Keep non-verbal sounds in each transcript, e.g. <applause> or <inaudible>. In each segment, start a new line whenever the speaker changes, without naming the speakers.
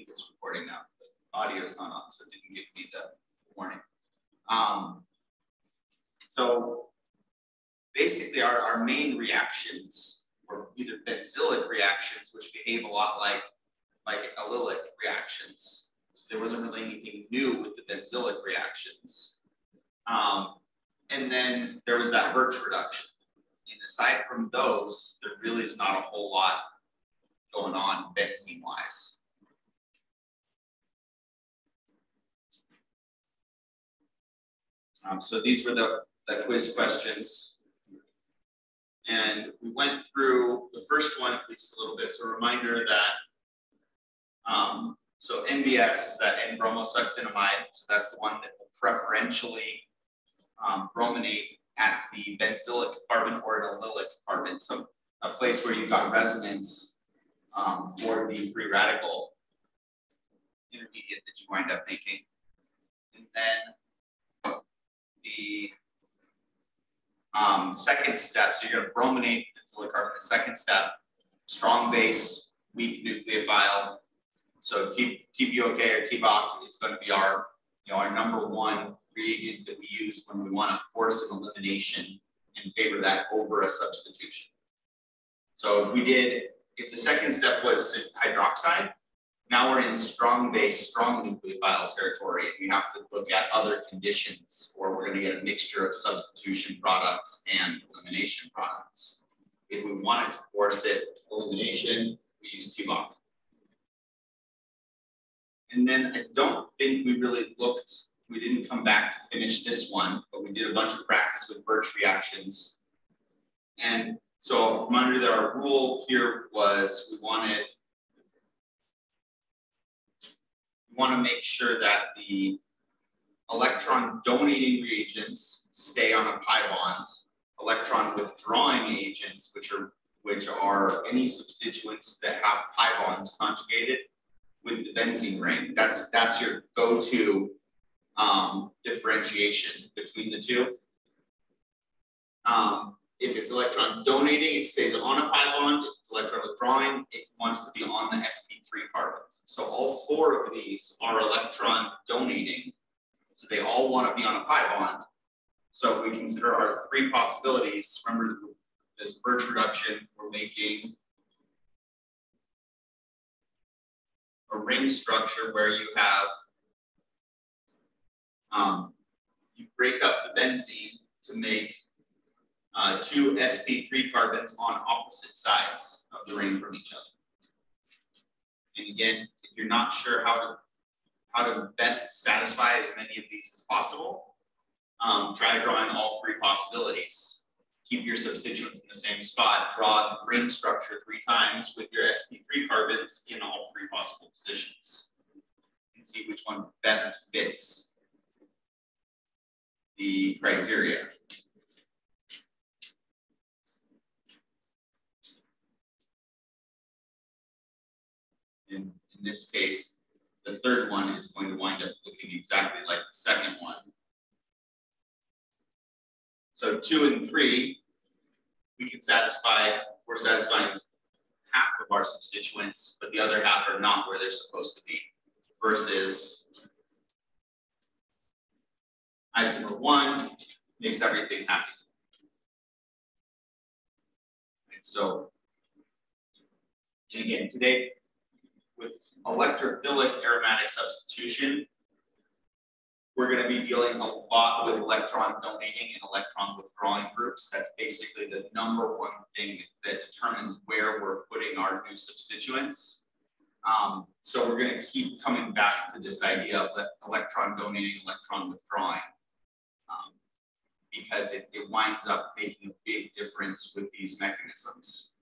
think it's recording now. The audio is not on, so it didn't give me the warning. Um, so basically our, our main reactions were either benzylic reactions, which behave a lot like, like allylic reactions. So there wasn't really anything new with the benzylic reactions. Um, and then there was that Birch reduction. And aside from those, there really is not a whole lot going on benzene wise. Um, so these were the, the quiz questions. And we went through the first one at least a little bit. So a reminder that, um, so NBS is that N-bromosuccinimide. So that's the one that will preferentially um, brominate at the benzylic carbon or an allylic carbon. So a place where you've got resonance um, for the free radical intermediate that you wind up making. And then the um, second step, so you're going to brominate benzylic carbon. The second step, strong base, weak nucleophile. So T, TBOK or TBOK is going to be our, you know, our number one reagent that we use when we want to force an elimination and favor that over a substitution. So if we did, if the second step was hydroxide, now we're in strong base, strong nucleophile territory, and we have to look at other conditions, or we're going to get a mixture of substitution products and elimination products. If we wanted to force it elimination, we use TBOK. And then I don't think we really looked, we didn't come back to finish this one, but we did a bunch of practice with Birch reactions. And so that our rule here was we wanted want to make sure that the electron donating reagents stay on a pi bond. Electron withdrawing agents, which are which are any substituents that have pi bonds conjugated with the benzene ring. That's that's your go-to um, differentiation between the two. Um, if it's electron donating, it stays on a pi bond. If it's electron withdrawing, it wants to be on the sp3 carbons. So all four of these are electron donating. So they all want to be on a pi bond. So if we consider our three possibilities, remember this Birch reduction, we're making a ring structure where you have, um, you break up the benzene to make uh, two sp3 carbons on opposite sides of the ring from each other. And again, if you're not sure how to how to best satisfy as many of these as possible, um, try drawing all three possibilities. Keep your substituents in the same spot, draw the ring structure three times with your sp3 carbons in all three possible positions and see which one best fits the criteria. In, in this case, the third one is going to wind up looking exactly like the second one. So two and three, we can satisfy, we're satisfying half of our substituents, but the other half are not where they're supposed to be, versus isomer one makes everything happy. And so, and again, today with electrophilic aromatic substitution, we're going to be dealing a lot with electron donating and electron withdrawing groups. That's basically the number one thing that determines where we're putting our new substituents. Um, so we're going to keep coming back to this idea of electron donating, electron withdrawing, um, because it, it winds up making a big difference with these mechanisms.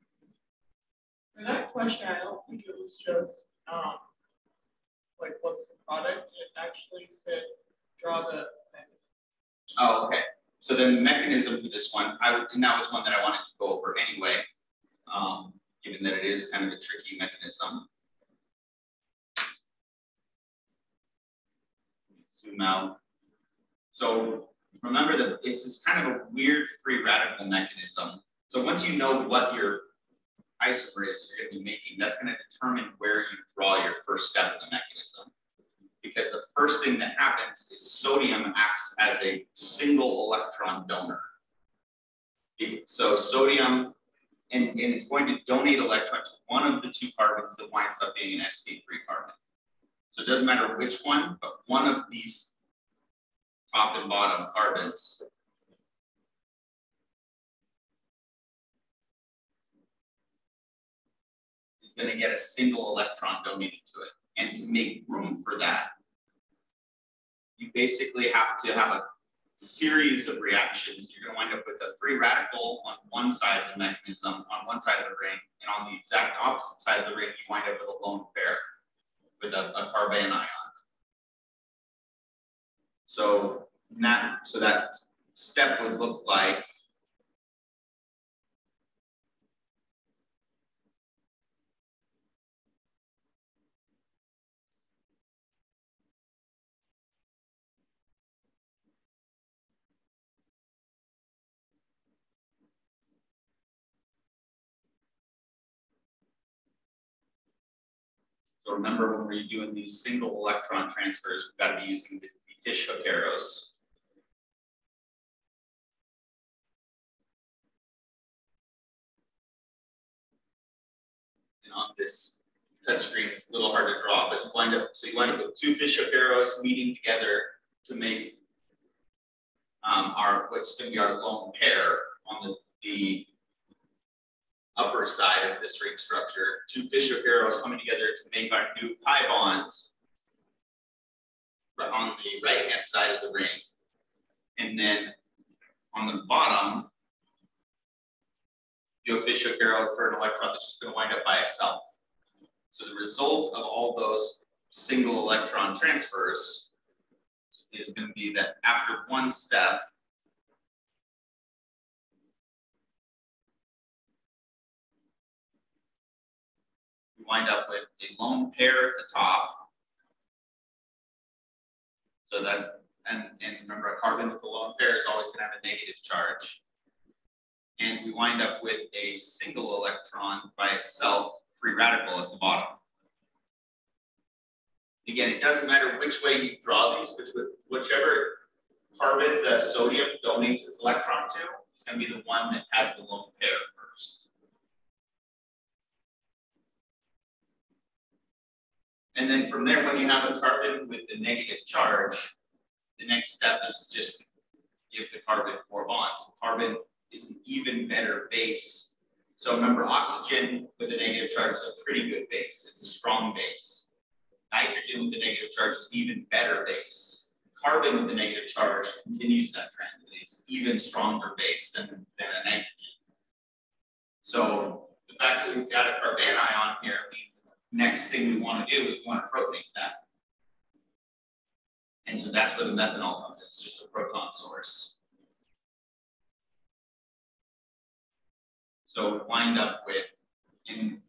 For that question, I don't think it was just um, like what's the product. It actually said draw the
Oh, okay. So the mechanism for this one, I and that was one that I wanted to go over anyway, um, given that it is kind of a tricky mechanism. Zoom out. So remember that this is kind of a weird free radical mechanism. So once you know what your isomerase that you're going to be making, that's going to determine where you draw your first step in the mechanism. Because the first thing that happens is sodium acts as a single electron donor. So sodium, and, and it's going to donate electron to one of the two carbons that winds up being an sp3 carbon. So it doesn't matter which one, but one of these top and bottom carbons going to get a single electron donated to it. And to make room for that, you basically have to have a series of reactions. You're going to wind up with a free radical on one side of the mechanism, on one side of the ring, and on the exact opposite side of the ring, you wind up with a lone pair with a, a carbanion. So that, so that step would look like So remember when we're doing these single electron transfers, we've got to be using the, fish hook arrows. And on this touch screen, it's a little hard to draw, but you wind up, so you wind up with two fish hook arrows meeting together to make um, our, what's going to be our lone pair on the, the upper side of this ring structure, two fish hook arrows coming together to make our new pi bond on the right hand side of the ring. And then on the bottom, do a fish arrow for an electron that's just going to wind up by itself. So the result of all those single electron transfers is going to be that after one step, wind up with a lone pair at the top. So that's, and, and remember a carbon with a lone pair is always gonna have a negative charge. And we wind up with a single electron by itself, free radical at the bottom. Again, it doesn't matter which way you draw these, which, whichever carbon the sodium donates its electron to, it's going to be the one that has the lone pair first. And then from there, when you have a carbon with the negative charge, the next step is just give the carbon four bonds. Carbon is an even better base. So remember, oxygen with a negative charge is a pretty good base. It's a strong base. Nitrogen with a negative charge is an even better base. Carbon with a negative charge continues that trend. It's even stronger base than, than a nitrogen. So the fact that we've got a carbanion here means next thing we want to do is we want to protonate that. And so that's where the methanol comes in. It's just a proton source. So wind up with, in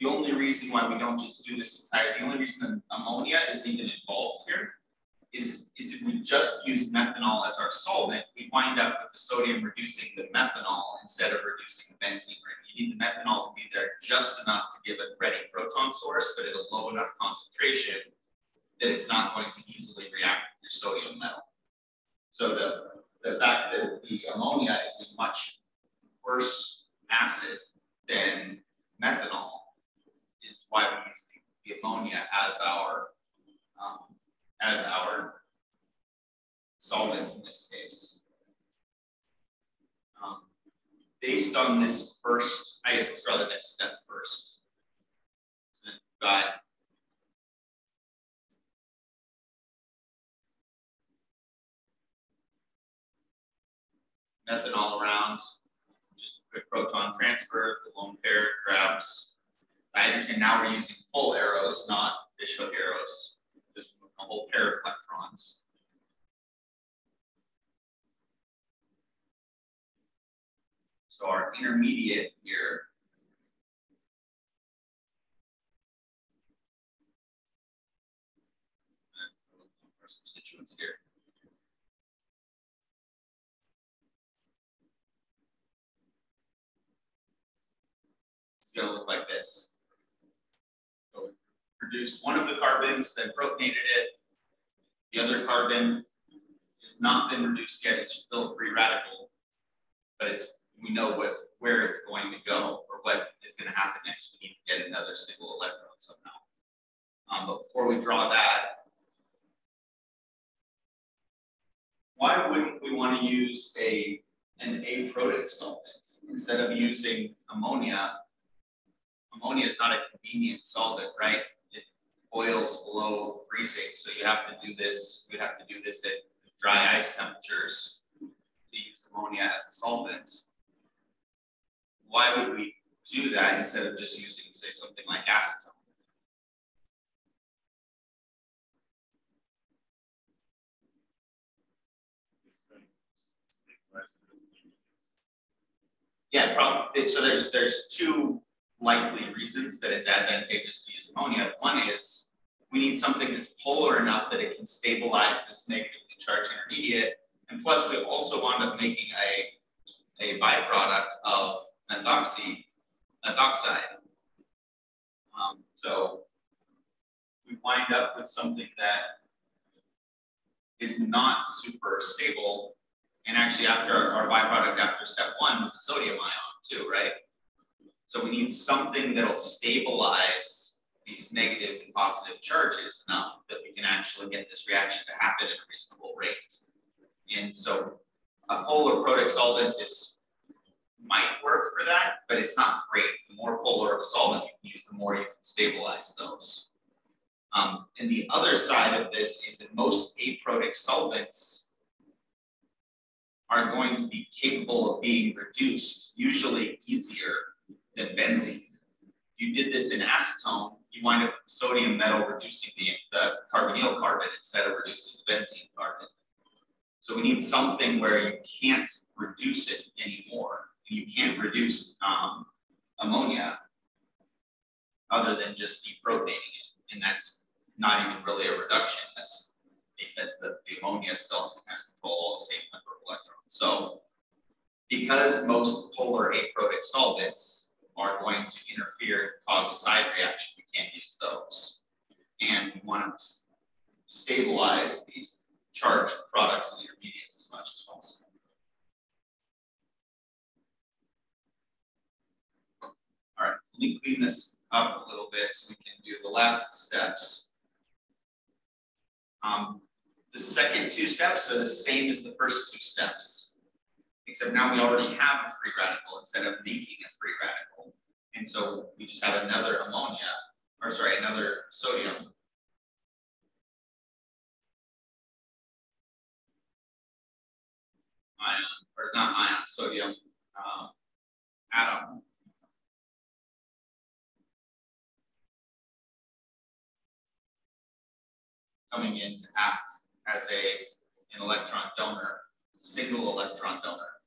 the only reason why we don't just do this entire, the only reason ammonia isn't even involved here is, is if we just use methanol as our solvent, we wind up with the sodium reducing the methanol instead of reducing the benzene ring. You need the methanol to be there just enough to give a ready proton source, but at a low enough concentration that it's not going to easily react with your sodium metal. So the, the fact that the ammonia is a much worse acid than methanol is why we use the, the ammonia as our um, as our solvent in this case. Um, based on this first, I guess let's draw the next step first. So we've got methanol around, just a quick proton transfer, the lone pair grabs hydrogen. Now we're using full arrows, not fishhook arrows a whole pair of electrons. So our intermediate here substituents here. it's going to look like this. Produced one of the carbons, then protonated it. The other carbon has not been reduced yet, it's still free radical, but it's we know what where it's going to go or what is going to happen next. We need to get another single electron somehow. Um, but before we draw that, why wouldn't we want to use a an aprotic solvent instead of using ammonia? Ammonia is not a convenient solvent, right? Boils below freezing, so you have to do this. You have to do this at dry ice temperatures to use ammonia as a solvent. Why would we do that instead of just using, say, something like acetone? Yeah, probably. So there's there's two likely reasons that it's advantageous to use ammonia. One is we need something that's polar enough that it can stabilize this negatively charged intermediate. And plus, we also wound up making a, a byproduct of methoxy, methoxide. Um, so we wind up with something that is not super stable and actually after our byproduct after step one was a sodium ion too, right? So we need something that'll stabilize these negative and positive charges enough that we can actually get this reaction to happen at a reasonable rate. And so a polar protic solvent is might work for that, but it's not great. The more polar of a solvent you can use, the more you can stabilize those. Um, and the other side of this is that most aprotic solvents are going to be capable of being reduced, usually easier than benzene. If you did this in acetone, you wind up with the sodium metal reducing the, the carbonyl carbon instead of reducing the benzene carbon. So we need something where you can't reduce it anymore. You can't reduce um, ammonia other than just deprotonating it. And that's not even really a reduction. That's because the, the ammonia still has control all the same number of electrons. So because most polar aprotic solvents are going to interfere and cause a side reaction, we can't use those. And we want to stabilize these charged products and intermediates as much as possible. All right, let me clean this up a little bit so we can do the last steps. Um, the second two steps are the same as the first two steps, except now we already have a free radical instead of making a free radical. And so we just have another ammonia, or sorry, another sodium. Ion, or not ion, sodium um, atom. Coming in to act as a, an electron donor, single electron donor.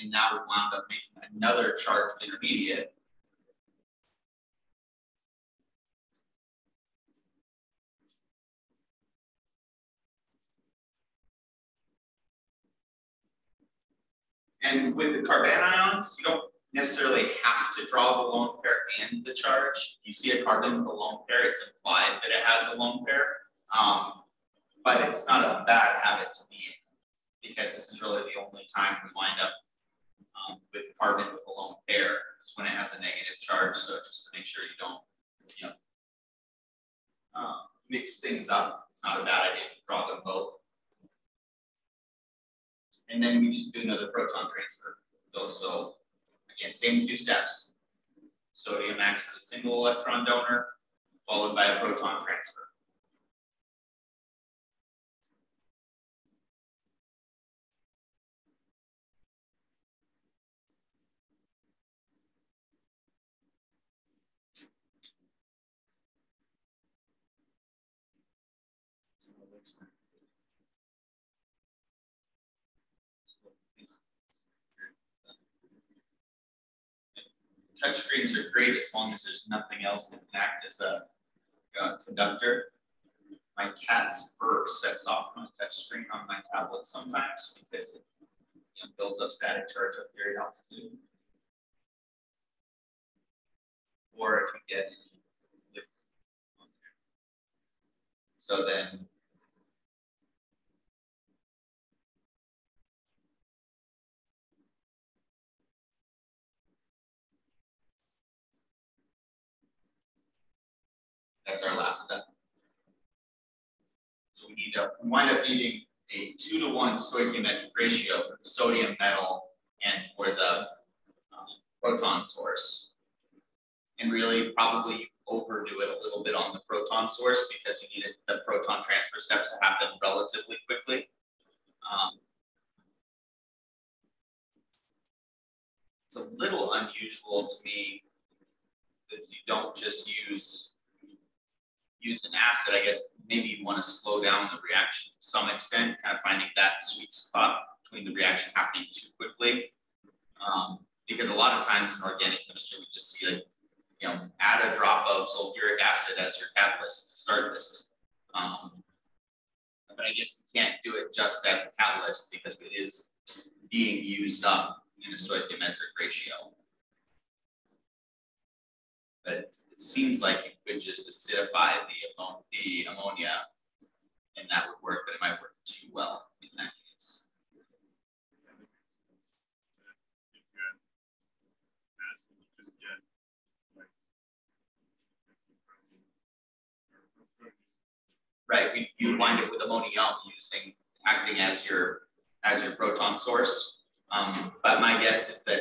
And now we wound up making another charged intermediate. And with the carbanions, you don't necessarily have to draw the lone pair and the charge. If you see a carbon with a lone pair, it's implied that it has a lone pair. Um, but it's not a bad habit to be in because this is really the only time we wind up um, with carbon with a lone pair is when it has a negative charge. So just to make sure you don't, you know, uh, mix things up, it's not a bad idea to draw them both. And then we just do another proton transfer. So, so Again, same two steps. Sodium acts as a single electron donor, followed by a proton transfer. Touchscreens are great as long as there's nothing else that can act as a, a conductor. my cat's fur sets off my touch screen on my tablet sometimes because it you know, builds up static charge up here at altitude. Or if you get so then That's our last step. So we need to wind up needing a two to one stoichiometric ratio for the sodium metal and for the um, proton source. And really probably overdo it a little bit on the proton source because you need the proton transfer steps to happen relatively quickly. Um, it's a little unusual to me that you don't just use use an acid, I guess maybe you want to slow down the reaction to some extent, kind of finding that sweet spot between the reaction happening too quickly. Um, because a lot of times in organic chemistry, we just see like, you know, add a drop of sulfuric acid as your catalyst to start this. Um, but I guess we can't do it just as a catalyst because it is being used up in a stoichiometric ratio. But it seems like you could just acidify the, the ammonia and that would work, but it might work too well in that case. Right, you wind up with ammonium using acting as your as your proton source. Um, but my guess is that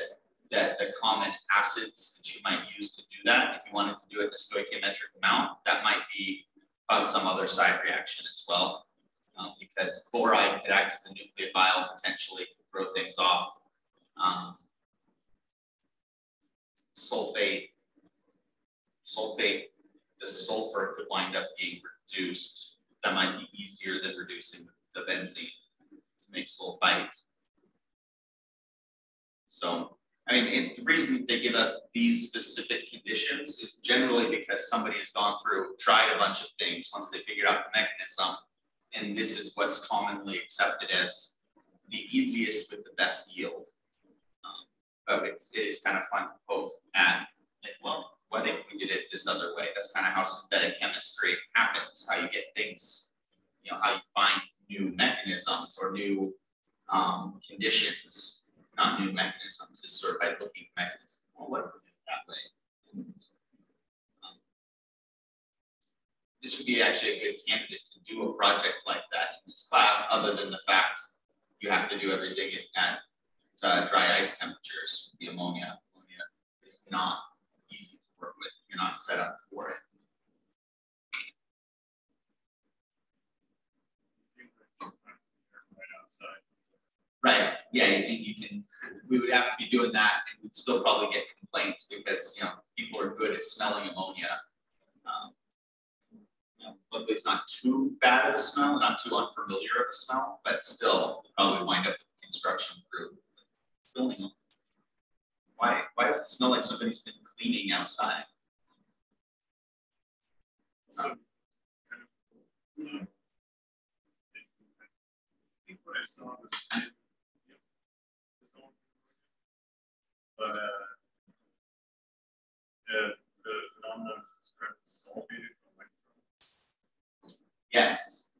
that the common acids that you might use to do that, if you wanted to do it in a stoichiometric amount, that might be cause some other side reaction as well. Um, because chloride could act as a nucleophile, potentially throw things off. Um, sulfate, sulfate, the sulfur could wind up being reduced. That might be easier than reducing the benzene to make sulfite. So I mean, it, the reason they give us these specific conditions is generally because somebody has gone through, tried a bunch of things once they figured out the mechanism, and this is what's commonly accepted as the easiest with the best yield. Um, but it's, it is kind of fun to poke at, like, well, what if we did it this other way? That's kind of how synthetic chemistry happens, how you get things, you know, how you find new mechanisms or new um, conditions not new mechanisms, is sort of by looking at mechanisms. Well, what if we do it that way? Um, this would be actually a good candidate to do a project like that in this class, other than the fact you have to do everything at, uh, dry ice temperatures. The ammonia, ammonia is not easy to work with you're not set up for it. Right. Yeah, you, you, can. We would have to be doing that, and we'd still probably get complaints because you know people are good at smelling ammonia. Um, you know, it's not too bad of a smell, not too unfamiliar of a smell, but still, probably wind up with construction crew filming them. Why? Why does it smell like somebody's been cleaning outside? So, I think what I saw was but uh, the, phenomenon is described as electrons. Yes.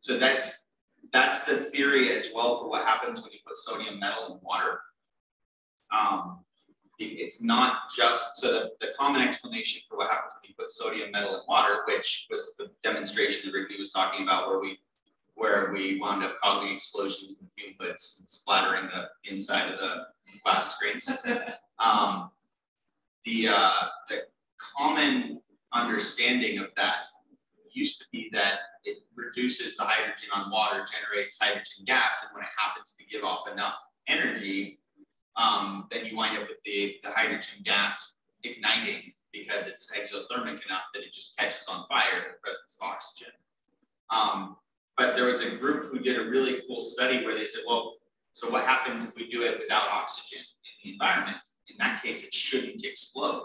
So that's that's the theory as well for what happens when you put sodium metal in water. Um, it's not just so the, the common explanation for what happens when you put sodium metal in water, which was the demonstration that Ricky was talking about, where we where we wound up causing explosions in the fume hoods and splattering the inside of the glass screens. <laughs> Um, the, uh, the common understanding of that used to be that it reduces the hydrogen on water, generates hydrogen gas, and when it happens to give off enough energy, um, then you wind up with the, the hydrogen gas igniting because it's exothermic enough that it just catches on fire in the presence of oxygen. Um, but there was a group who did a really cool study where they said, well, so what happens if we do it without oxygen in the environment? In that case, it shouldn't explode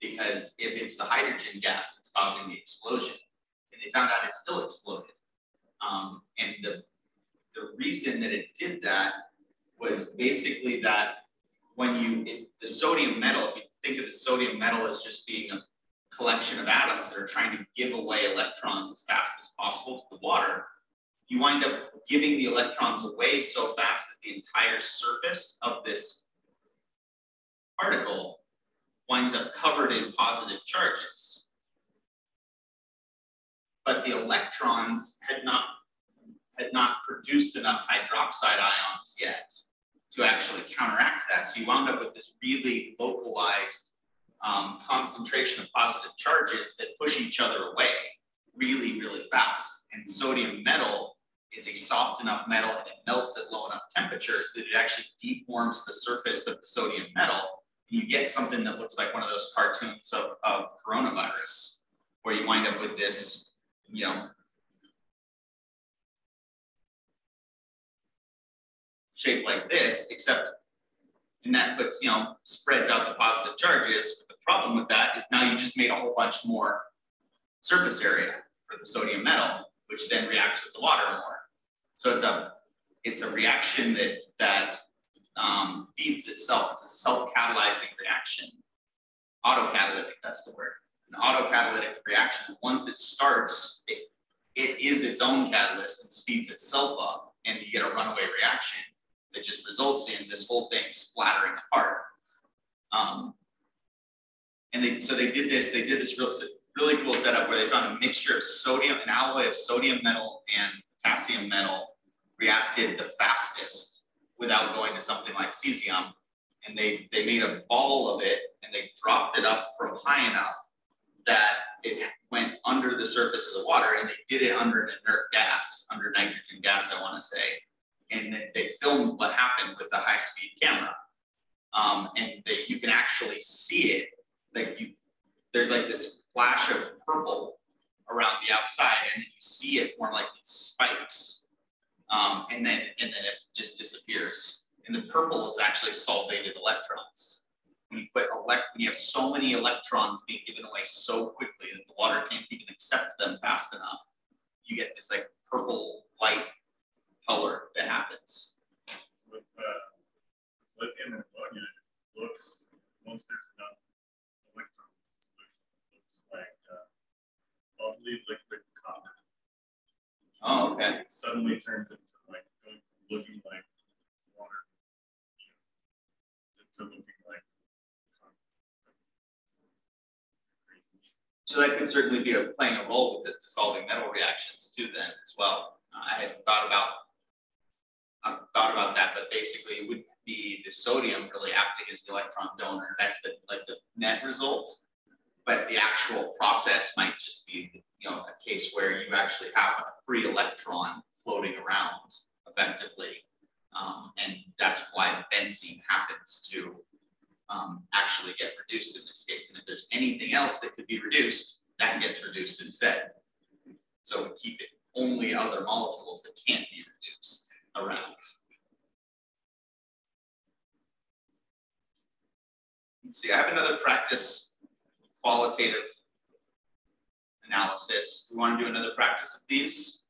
because if it's the hydrogen gas that's causing the explosion, and they found out it still exploded. Um, and the, the reason that it did that was basically that when you, it, the sodium metal, if you think of the sodium metal as just being a collection of atoms that are trying to give away electrons as fast as possible to the water, you wind up giving the electrons away so fast that the entire surface of this particle winds up covered in positive charges. But the electrons had not, had not produced enough hydroxide ions yet to actually counteract that. So you wound up with this really localized um, concentration of positive charges that push each other away really, really fast. And sodium metal is a soft enough metal and it melts at low enough temperatures that it actually deforms the surface of the sodium metal. You get something that looks like one of those cartoons of, of coronavirus, where you wind up with this, you know, shape like this, except and that puts, you know, spreads out the positive charges. Problem with that is now you just made a whole bunch more surface area for the sodium metal, which then reacts with the water more. So it's a it's a reaction that that um, feeds itself. It's a self-catalyzing reaction. Autocatalytic, that's the word. An autocatalytic reaction. Once it starts, it, it is its own catalyst and speeds itself up, and you get a runaway reaction that just results in this whole thing splattering apart. Um, and they, so they did this, they did this real, really cool setup where they found a mixture of sodium, an alloy of sodium metal and potassium metal reacted the fastest without going to something like cesium. And they, they made a ball of it and they dropped it up from high enough that it went under the surface of the water and they did it under an inert gas, under nitrogen gas, I want to say and then they filmed what happened with the high speed camera. Um, and they, you can actually see it. Like you, there's like this flash of purple around the outside, and then you see it form like these spikes, um, and then and then it just disappears. And the purple is actually solvated electrons. When you put elect, when you have so many electrons being given away so quickly that the water can't even accept them fast enough, you get this like purple light color that happens.
With uh, lithium and ammonia, it looks, once there's enough electrons in solution, it looks like uh, bubbly liquid copper.
Oh, okay.
It suddenly turns into like going from looking like water to looking like
So that could certainly be a, playing a role with the dissolving metal reactions too then as well. Uh, I had thought about I've thought about that, but basically it wouldn't be the sodium really acting as the electron donor. That's the like the net result. But the actual process might just be, you know, a case where you actually have a free electron floating around effectively. Um, and that's why the benzene happens to um, actually get reduced in this case. And if there's anything else that could be reduced, that gets reduced instead. So keep it only other molecules that can't be reduced around. See, I have another practice qualitative analysis. We want to do another practice of these,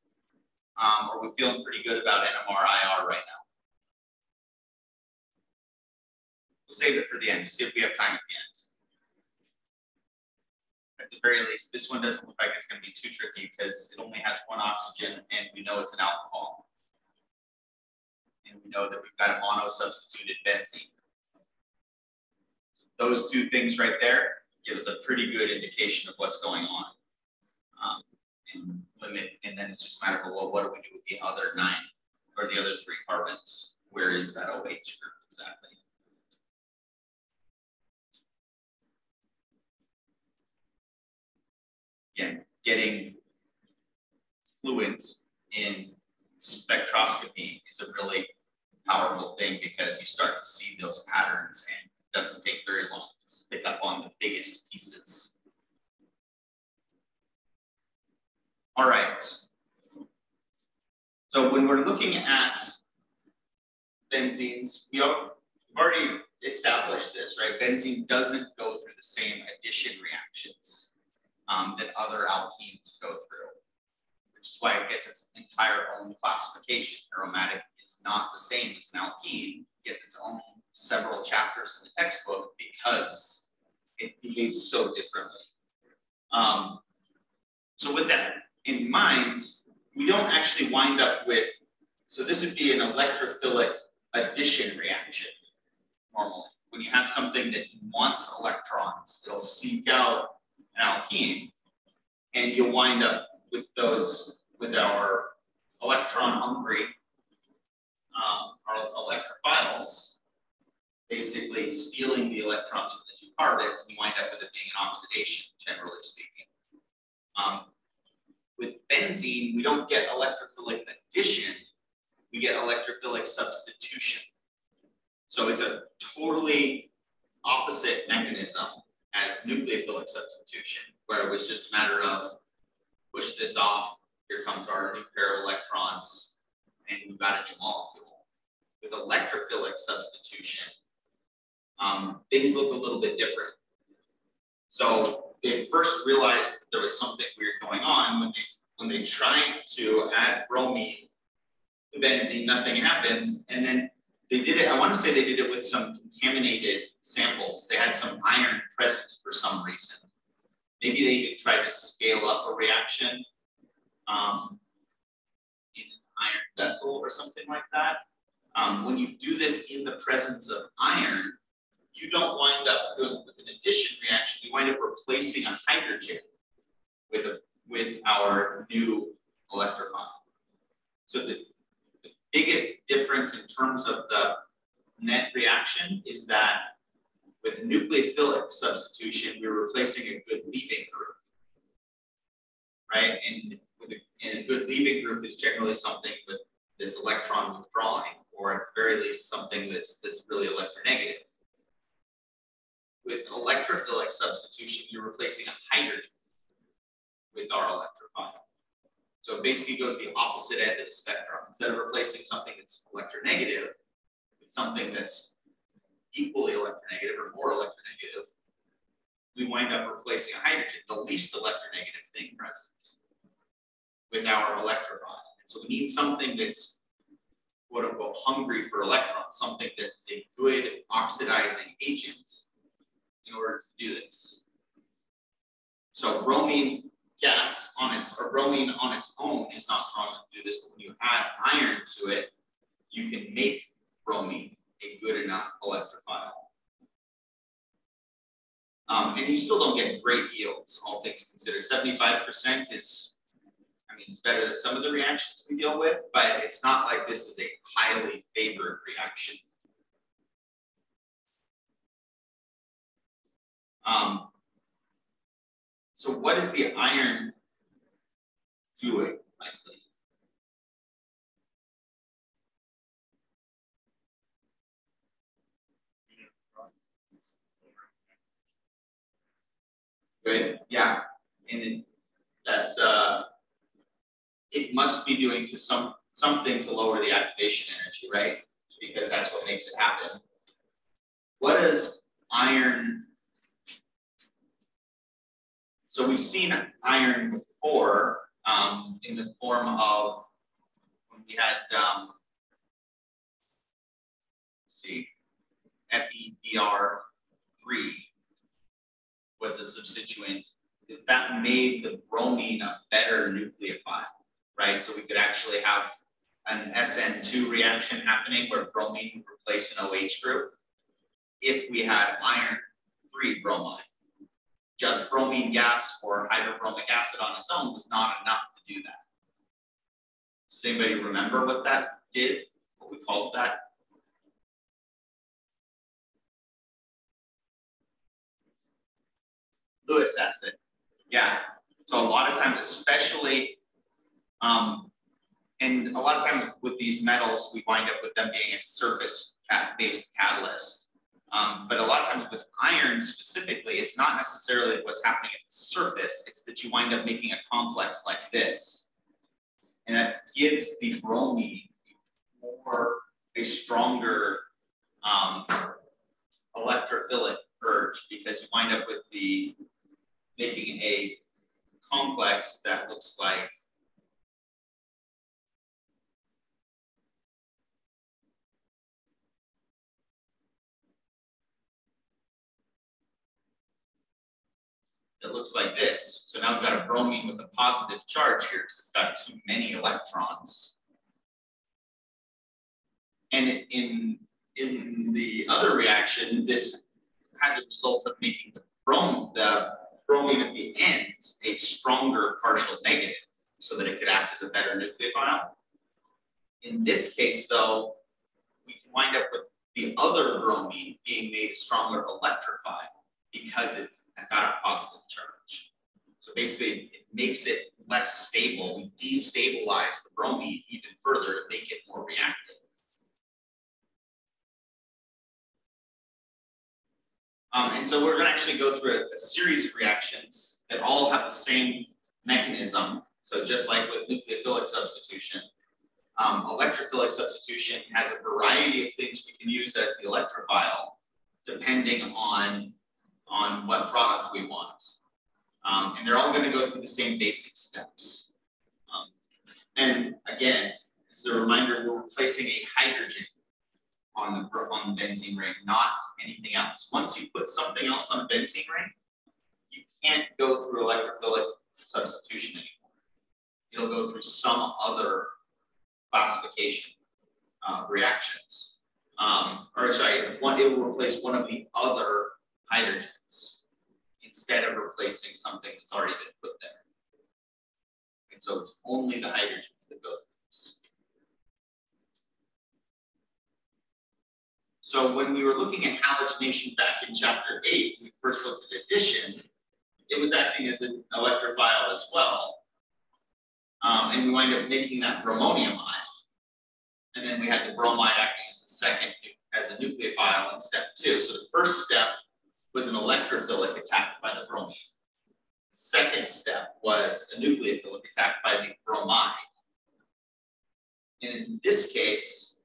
um, or we're feeling pretty good about NMR-IR right now. We'll save it for the end. We'll see if we have time at the end. At the very least, this one doesn't look like it's going to be too tricky because it only has one oxygen and we know it's an alcohol and we know that we've got a mono-substituted benzene. Those two things right there give us a pretty good indication of what's going on. Um, and limit, and then it's just a matter of well, what do we do with the other nine or the other three carbons? Where is that OH group exactly? Again, getting fluent in spectroscopy is a really powerful thing because you start to see those patterns and it doesn't take very long to pick up on the biggest pieces. All right. So when we're looking at benzenes, we have already established this, right? Benzene doesn't go through the same addition reactions um, that other alkenes go through, which is why it gets its entire own classification. Aromatic is not the same as an alkene, it gets its own several chapters in the textbook because it behaves so differently. Um, so with that in mind, we don't actually wind up with, so this would be an electrophilic addition reaction normally. When you have something that wants electrons, it'll seek out an alkene, and you'll wind up with those, with our electron hungry, um, our electrophiles, basically stealing the electrons from the two carbons, and you wind up with it being an oxidation, generally speaking. Um, with benzene, we don't get electrophilic addition, we get electrophilic substitution. So it's a totally opposite mechanism as nucleophilic substitution, where it was just a matter of push this off, here comes our new pair of electrons, and we've got a new molecule. With electrophilic substitution, um, things look a little bit different. So they first realized that there was something weird going on when they when they tried to add bromine to benzene, nothing happens, and then they did it. I want to say they did it with some contaminated samples. They had some iron present for some reason. Maybe they even tried to scale up a reaction um, in an iron vessel or something like that. Um, when you do this in the presence of iron, you don't wind up with an addition reaction. You wind up replacing a hydrogen with a with our new electrophile. So the, the biggest difference in terms of the net reaction is that with nucleophilic substitution, we're replacing a good leaving group, right? And a, and a good leaving group is generally something with, that's electron withdrawing, or at the very least something that's that's really electronegative. With an electrophilic substitution, you're replacing a hydrogen with our electrophile. So it basically goes the opposite end of the spectrum. Instead of replacing something that's electronegative with something that's equally electronegative or more electronegative, we wind up replacing a hydrogen, the least electronegative thing present, with our electrophile. And so we need something that's quote unquote hungry for electrons, something that's a good oxidizing agent in order to do this. So bromine gas on its, or bromine on its own is not strong enough to do this, but when you add iron to it, you can make bromine a good enough electrophile. Um, and you still don't get great yields, all things considered. 75% is, I mean, it's better than some of the reactions we deal with, but it's not like this is a highly favored reaction. Um, so what is the iron doing? Good, yeah, and it, that's uh, it must be doing to some something to lower the activation energy, right? Because that's what makes it happen. What does iron so we've seen iron before um, in the form of when we had, um, see, FeBr3 was a substituent that made the bromine a better nucleophile, right? So we could actually have an SN2 reaction happening where bromine would replace an OH group if we had iron 3 bromide just bromine gas or hydrobromic acid on its own was not enough to do that. Does anybody remember what that did? What we called that? Lewis acid. Yeah. So a lot of times, especially, um, and a lot of times with these metals, we wind up with them being a surface-based catalyst. Um, but a lot of times with iron specifically, it's not necessarily what's happening at the surface, it's that you wind up making a complex like this. And that gives the bromine more, a stronger um, electrophilic urge because you wind up with the making a complex that looks like that looks like this. So now we've got a bromine with a positive charge here because it's got too many electrons. And in, in the other reaction, this had the result of making the brom the bromine at the end a stronger partial negative so that it could act as a better nucleophile. In this case, though, we can wind up with the other bromine being made a stronger electrophile because it's got a positive charge. So basically, it makes it less stable. We destabilize the bromine even further to make it more reactive. Um, and so we're going to actually go through a, a, series of reactions that all have the same mechanism. So just like with nucleophilic substitution, um, electrophilic substitution has a variety of things we can use as the electrophile, depending on, on what product we want. Um, and they're all going to go through the same basic steps. Um, and again, as a reminder, we're replacing a hydrogen on the on the benzene ring, not anything else. Once you put something else on a benzene ring, you can't go through electrophilic substitution anymore. It'll go through some other classification uh, reactions. Um, or sorry, one it will replace one of the other hydrogens instead of replacing something that's already been put there. And so it's only the hydrogens that go through this. So when we were looking at halogenation back in chapter eight, we first looked at addition, it was acting as an electrophile as well. Um, and we wind up making that bromonium ion. And then we had the bromide acting as the second, as a nucleophile in step two. So the first step was an electrophilic attack by the bromine. The second step was a nucleophilic attack by the bromide. And in this case,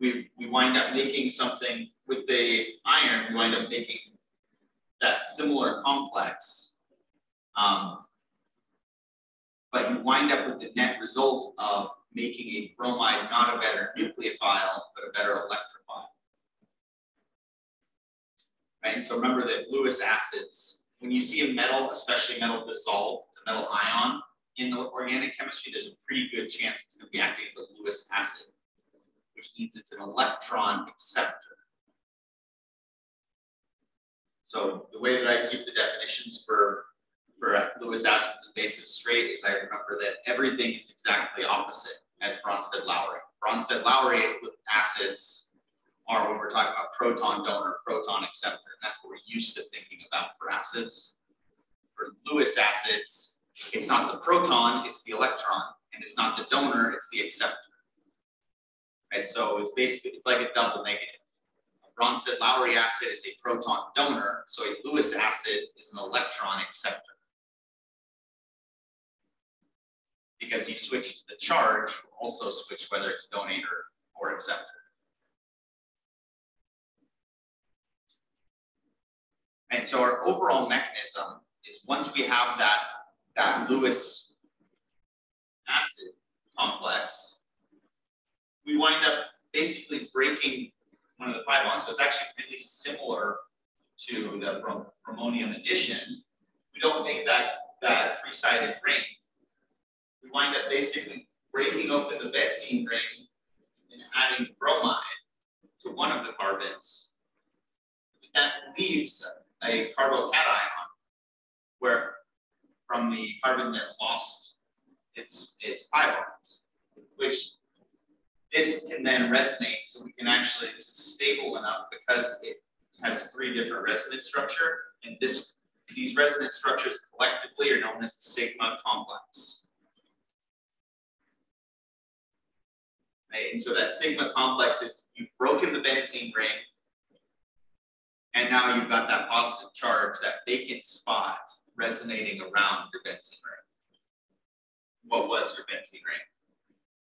we, we wind up making something with the iron, we wind up making that similar complex. Um, but you wind up with the net result of making a bromide not a better nucleophile, but a better electrophile. Right, and so remember that Lewis acids, when you see a metal, especially metal dissolved, a metal ion in the organic chemistry, there's a pretty good chance it's going to be acting as a Lewis acid which means it's an electron acceptor. So the way that I keep the definitions for, for Lewis acids and bases straight is I remember that everything is exactly opposite as Bronsted-Lowry. Bronsted-Lowry acids are when we're talking about proton donor, proton acceptor. And that's what we're used to thinking about for acids. For Lewis acids, it's not the proton, it's the electron. And it's not the donor, it's the acceptor. And so it's basically, it's like a double negative. A Bronsted-Lowry acid is a proton donor, so a Lewis acid is an electron acceptor. Because you switch the charge, also switch whether it's donator or acceptor. And so our overall mechanism is once we have that, that Lewis acid complex, we wind up basically breaking one of the pi bonds. So it's actually really similar to the bromonium addition. We don't make that, that three-sided ring. We wind up basically breaking open the benzene ring and adding bromide to one of the carbons. That leaves a carbocation where from the carbon that lost its, its pi bonds, which this can then resonate. So we can actually, this is stable enough because it has three different resonance structure. And this, these resonance structures collectively are known as the sigma complex. Right? And so that sigma complex is you've broken the benzene ring, and now you've got that positive charge, that vacant spot resonating around your benzene ring. What was your benzene ring?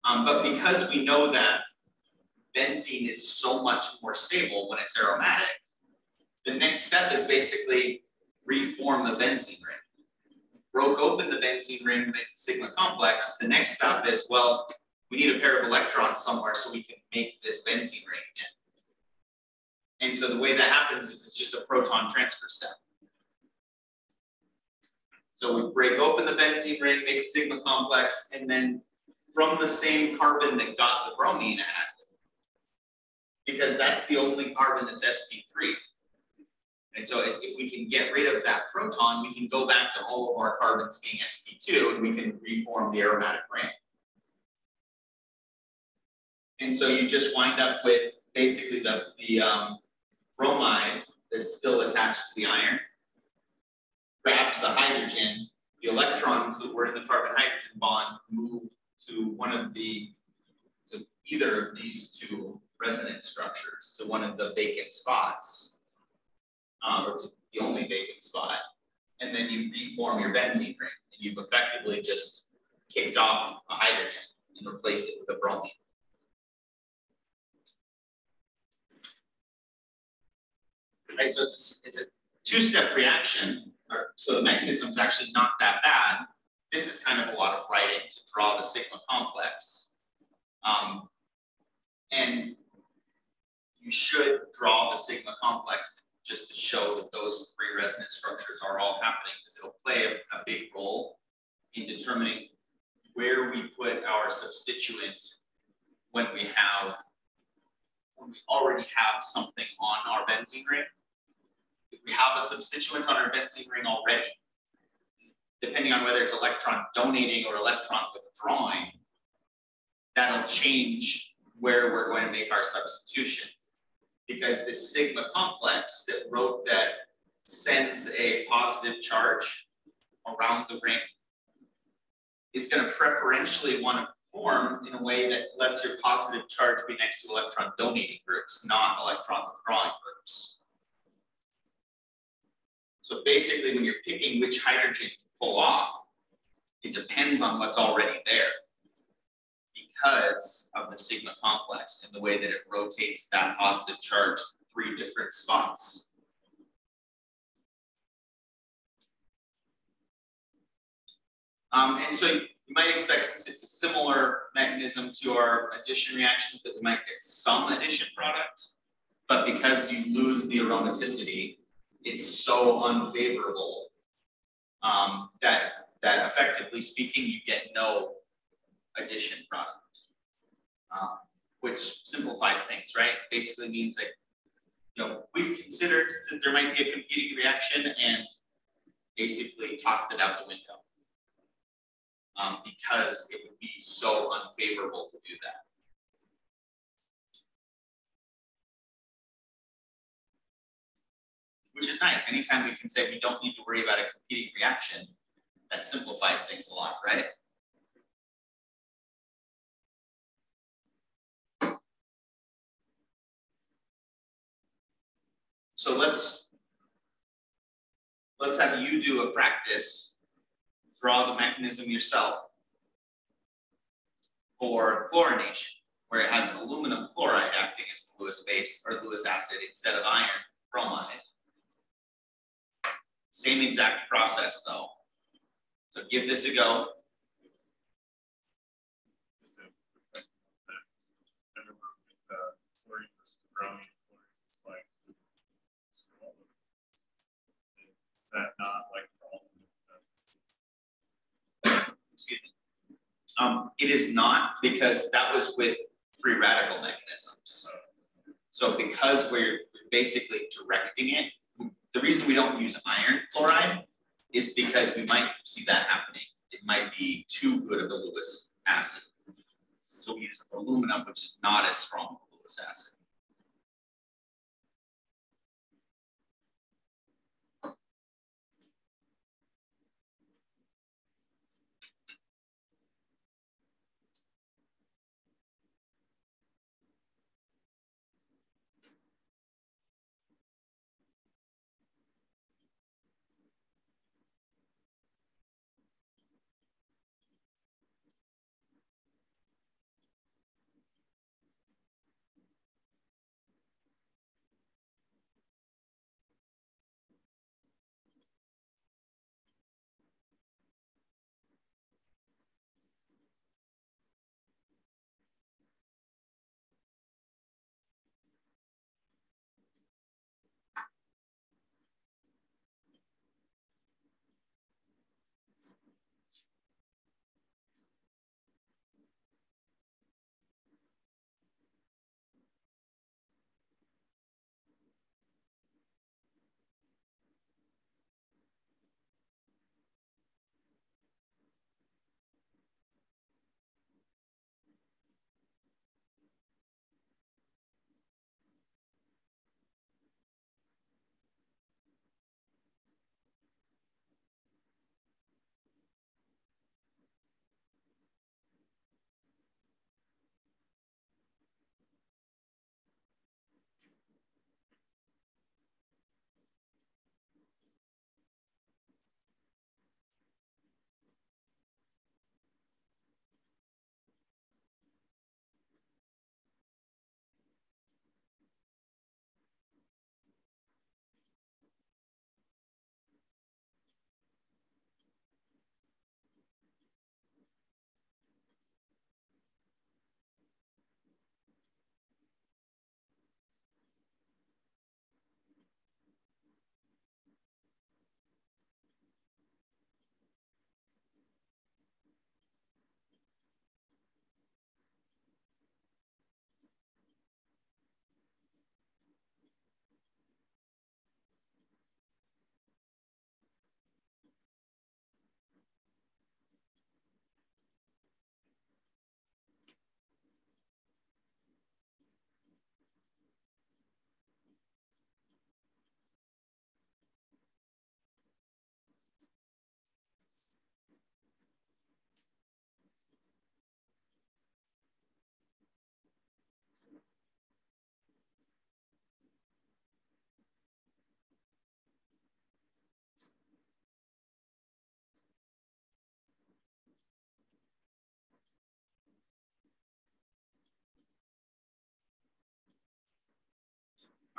Um, but because we know that benzene is so much more stable when it's aromatic, the next step is basically reform the benzene ring. broke open the benzene ring the sigma complex, the next step is, well, we need a pair of electrons somewhere so we can make this benzene ring again. And so the way that happens is it's just a proton transfer step. So we break open the benzene ring, make a sigma complex, and then from the same carbon that got the bromine at, because that's the only carbon that's sp3. And so if, if, we can get rid of that proton, we can go back to all of our carbons being sp2 and we can reform the aromatic ring. And so you just wind up with basically the, the um, bromide that's still attached to the iron, grabs the hydrogen, the electrons that were in the carbon hydrogen bond move to one of the, to either of these two resonance structures, to one of the vacant spots, uh, or to the only vacant spot, and then you reform your benzene ring, and you've effectively just kicked off a hydrogen and replaced it with a bromine. Right, so it's a, it's a two-step reaction so the mechanism is actually not that bad. This is kind of a lot of writing to draw the sigma complex. Um, and you should draw the sigma complex just to show that those three resonance structures are all happening because it'll play a, a big role in determining where we put our substituent when we have when we already have something on our benzene ring we have a substituent on our benzene ring already, depending on whether it's electron donating or electron withdrawing, that'll change where we're going to make our substitution. Because this sigma complex that wrote that sends a positive charge around the ring is going to preferentially want to form in a way that lets your positive charge be next to electron donating groups, not electron withdrawing groups. So basically, when you're picking which hydrogen to pull off, it depends on what's already there because of the sigma complex and the way that it rotates that positive charge to three different spots. Um, and so you might expect, since it's a similar mechanism to our addition reactions, that we might get some addition product, but because you lose the aromaticity, it's so unfavorable um, that that effectively speaking, you get no addition product, um, which simplifies things, right? Basically means that you know we've considered that there might be a competing reaction and basically tossed it out the window um, because it would be so unfavorable to do that. Which is nice. Anytime we can say we don't need to worry about a competing reaction, that simplifies things a lot, right? So let's let's have you do a practice, draw the mechanism yourself for chlorination, where it has an aluminum chloride acting as the Lewis base or Lewis acid instead of iron bromide. Same exact process though. So give this a go.
that not like
Excuse me. Um, it is not because that was with free radical mechanisms. So because we're basically directing it the reason we don't use iron chloride is because we might see that happening. It might be too good of a Lewis acid. So we use aluminum, which is not as strong as a Lewis acid.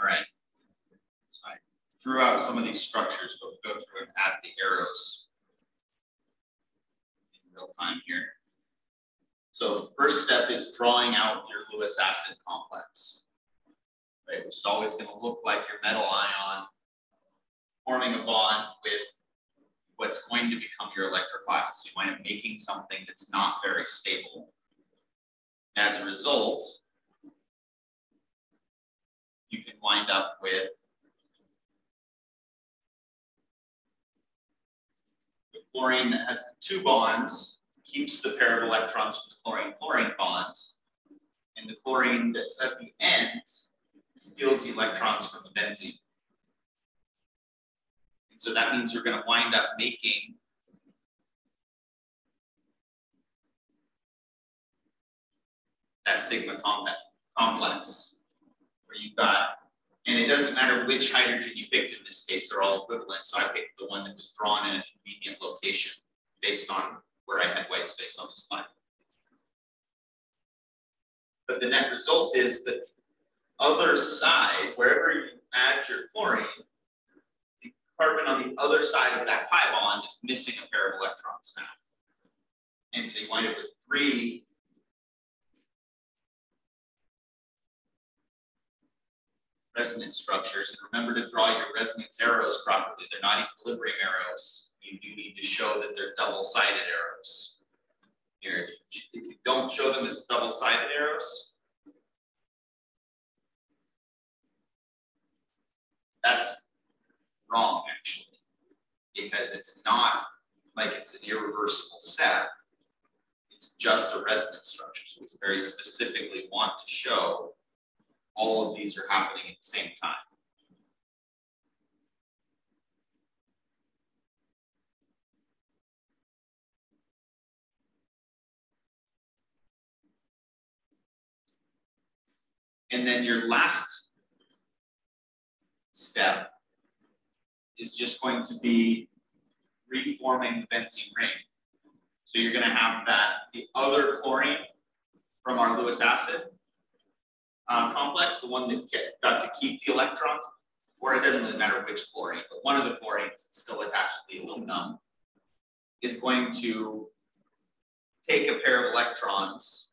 All right. So I drew out some of these structures, but we'll go through and add the arrows in real time here. So first step is drawing out your Lewis acid complex, right? Which is always going to look like your metal ion forming a bond with what's going to become your electrophile. So you wind up making something that's not very stable. As a result, you can wind up with. The chlorine that has the two bonds, keeps the pair of electrons from the chlorine-chlorine bonds, and the chlorine that's at the end steals the electrons from the benzene. And so that means you're going to wind up making that sigma complex where you've got, and it doesn't matter which hydrogen you picked in this case, they're all equivalent. So I picked the one that was drawn in a convenient location based on where I had white space on the slide. But the net result is that the other side, wherever you add your chlorine, the carbon on the other side of that pi bond is missing a pair of electrons now. And so you wind up with three resonance structures. And remember to draw your resonance arrows properly. They're not equilibrium arrows. You do need to show that they're double-sided arrows. Here, if you, if you don't show them as double-sided arrows, that's wrong actually, because it's not like it's an irreversible step. It's just a resonance structure. So we very specifically want to show all of these are happening at the same time. And then your last step is just going to be reforming the benzene ring. So you're going to have that the other chlorine from our Lewis acid um, complex, the one that got to keep the electrons, for it doesn't really matter which chlorine, but one of the chlorines still attached to the aluminum is going to take a pair of electrons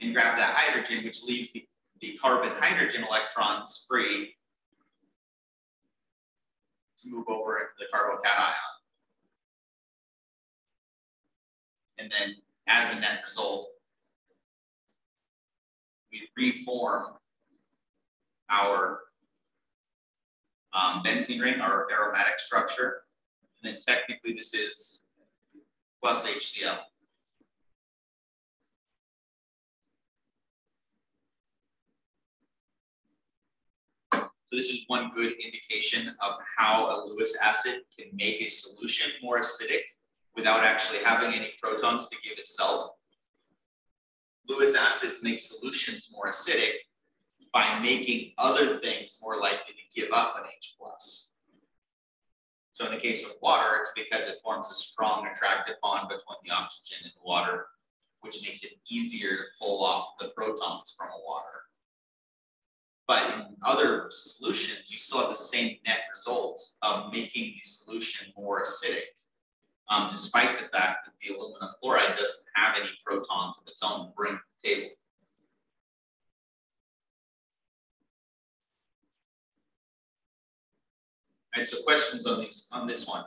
and grab that hydrogen, which leaves the, the carbon hydrogen electrons free to move over into the carbocation. And then as a net result, we reform our um, benzene ring, our aromatic structure. And then technically this is plus HCl. So this is one good indication of how a Lewis acid can make a solution more acidic without actually having any protons to give itself. Lewis acids make solutions more acidic by making other things more likely to give up an H+. plus. So in the case of water, it's because it forms a strong attractive bond between the oxygen and the water, which makes it easier to pull off the protons from a water. But in other solutions, you still have the same net results of making the solution more acidic um, despite the fact that the aluminum fluoride doesn't have any protons of its own to bring to the table. All right, so questions on these on this one.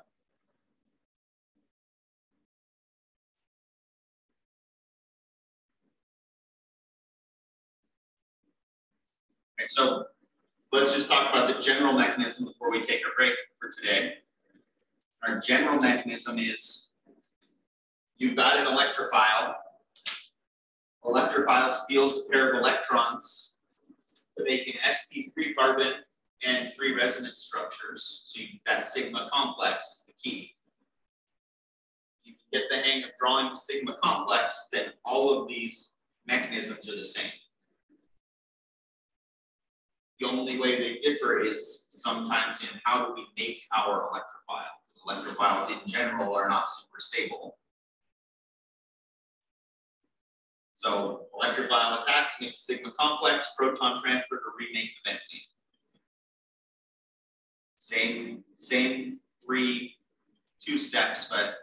Right, so let's just talk about the general mechanism before we take a break for today our general mechanism is you've got an electrophile. Electrophile steals a pair of electrons to make an sp3 carbon and three resonance structures. So you, that sigma complex is the key. If you can get the hang of drawing sigma complex, then all of these mechanisms are the same. The only way they differ is sometimes in how do we make our electrophile electrophiles in general are not super stable. So electrophile attacks make the sigma complex, proton transfer to remake the benzene. Same, same three, two steps, but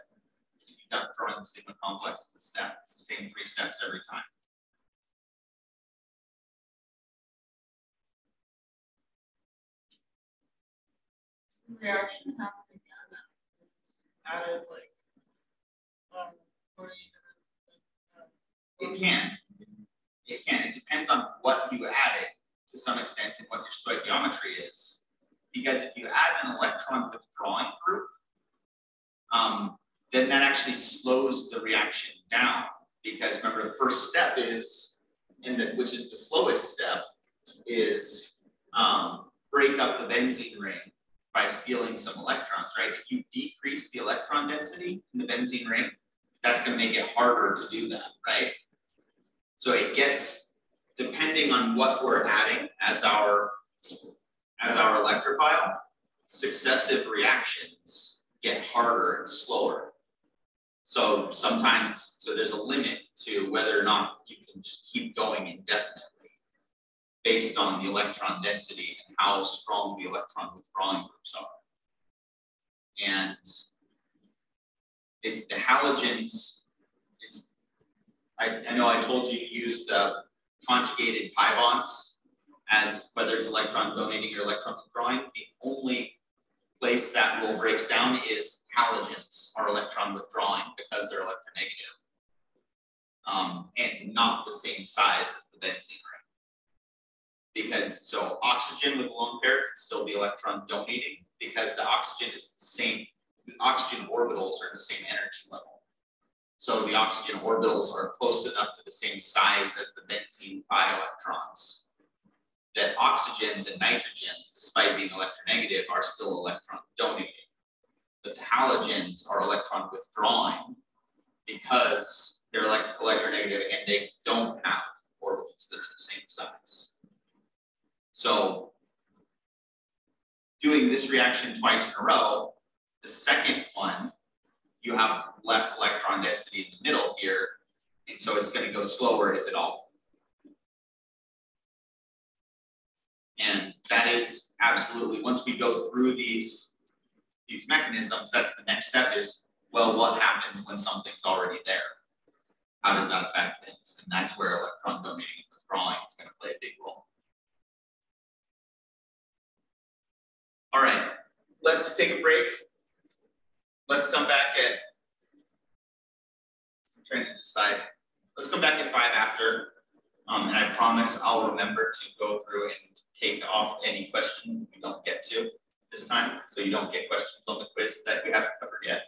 if you don't throw in the sigma complex as a step, it's the same three steps every time.
reaction happen again. It's added like, um, and, uh,
It can. It can. It depends on what you added to some extent and what your stoichiometry is. Because if you add an electron withdrawing group, um, then that actually slows the reaction down. Because remember, the first step is, in the, which is the slowest step, is um, break up the benzene ring by stealing some electrons, right? If you decrease the electron density in the benzene ring, that's going to make it harder to do that, right? So it gets, depending on what we're adding as our, as our electrophile, successive reactions get harder and slower. So sometimes, so there's a limit to whether or not you can just keep going indefinitely based on the electron density and how strong the electron withdrawing groups are. And it's the halogens, it's, I, I know I told you to use the conjugated pi bonds as whether it's electron donating or electron withdrawing. The only place that rule breaks down is halogens are electron withdrawing because they're electronegative. Um, and not the same size as the benzene. Because so oxygen with a lone pair can still be electron donating because the oxygen is the same, the oxygen orbitals are in the same energy level. So the oxygen orbitals are close enough to the same size as the benzene pi electrons that oxygens and nitrogens, despite being electronegative, are still electron donating. But the halogens are electron withdrawing because they're like electronegative and they don't have orbitals that are the same size. So doing this reaction twice in a row, the second one, you have less electron density in the middle here, and so it's going to go slower if at all. And that is absolutely, once we go through these, these mechanisms, that's the next step is, well, what happens when something's already there? How does that affect things? And that's where electron donating and withdrawing is going to play a big role. All right, let's take a break. Let's come back at, I'm trying to decide, let's come back at five after. Um, and I promise I'll remember to go through and take off any questions that we don't get to this time, so you don't get questions on the quiz that we haven't covered yet.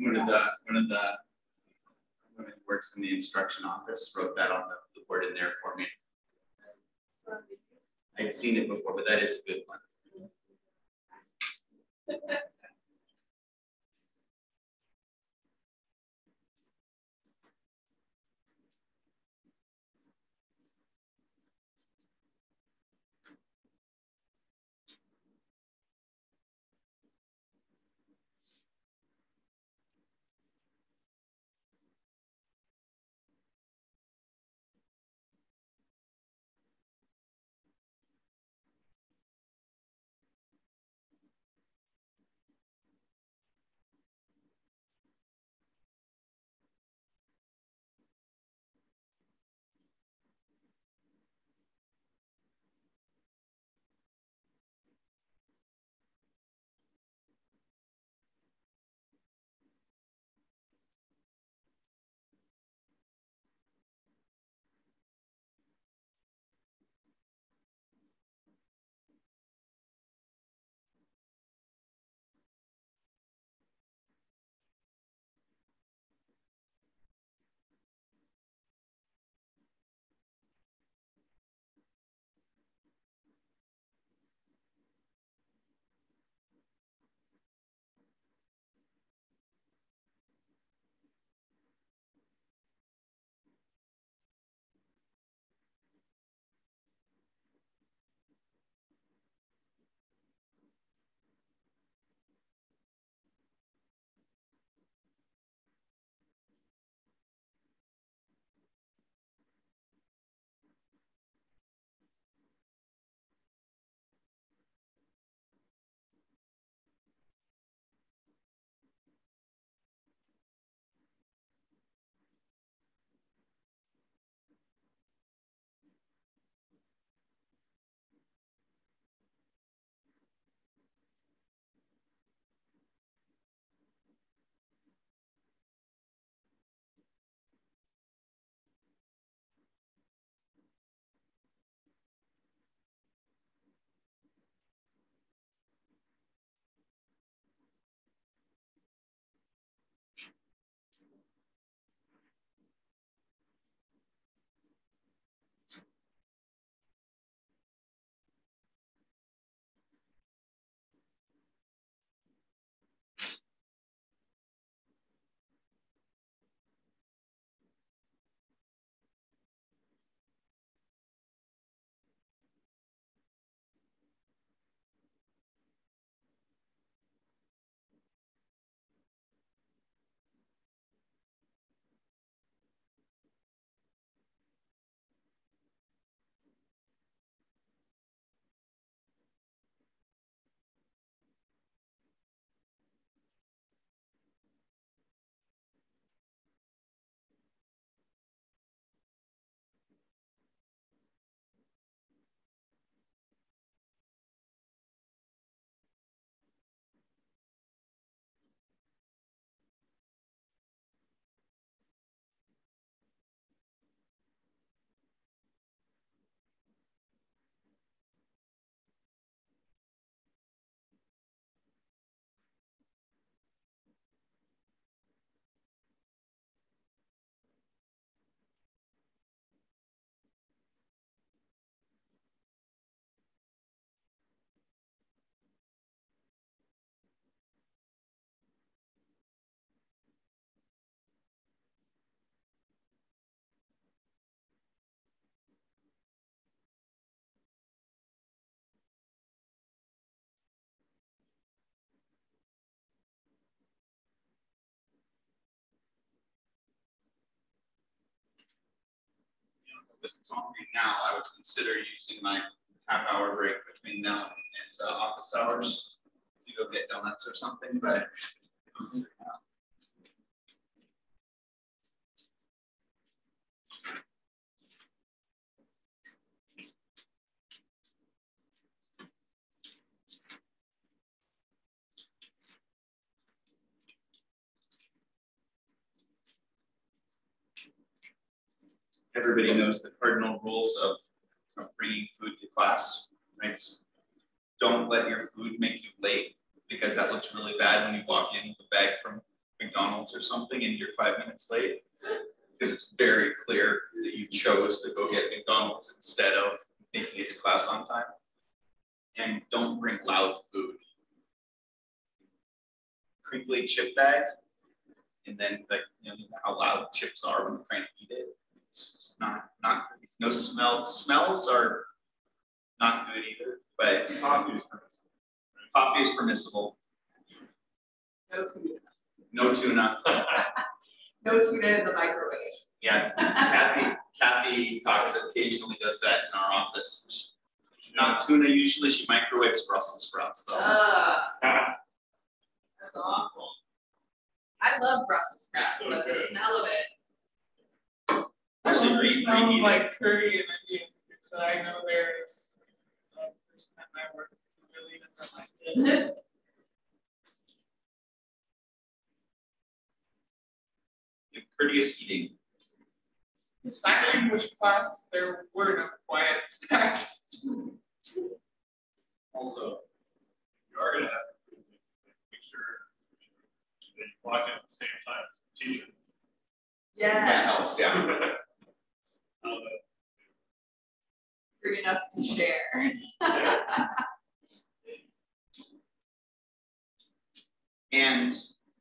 One of the, one of the women who works in the instruction office wrote that on the, the board in there for me. I'd seen it before, but that is a good one. It's on now, I would consider using my half hour break between now and uh, office hours to go get donuts or something, but. um, Everybody knows the cardinal rules of bringing food to class, right? So don't let your food make you late because that looks really bad when you walk in with a bag from McDonald's or something and you're five minutes late. Because it's very clear that you chose to go get McDonald's instead of making it to class on time. And don't bring loud food. Crinkly chip bag, and then like you know how loud chips are when you're trying to eat it. It's just not not good. No smell. Smells are not good either. But
Coffee is permissible.
coffee is permissible.
No tuna.
No tuna. <laughs>
No tuna in the microwave.
Yeah, Kathy Kathy Cox occasionally does that in our office. Not tuna. Usually she microwaves Brussels sprouts though.
Ugh, that's awful. I love Brussels sprouts,
So
but the smell of it,
Actually,
Well,
re-
it smells like curry and Indian food, so I know there's a person at my work who really doesn't like it.
Courteous eating.
Back in which class, there were no quiet snacks.
Also, you are gonna have to make sure that you walk in at the same time as the teacher.
That helps, yeah. <laughs>
Bring enough to share. <laughs>
And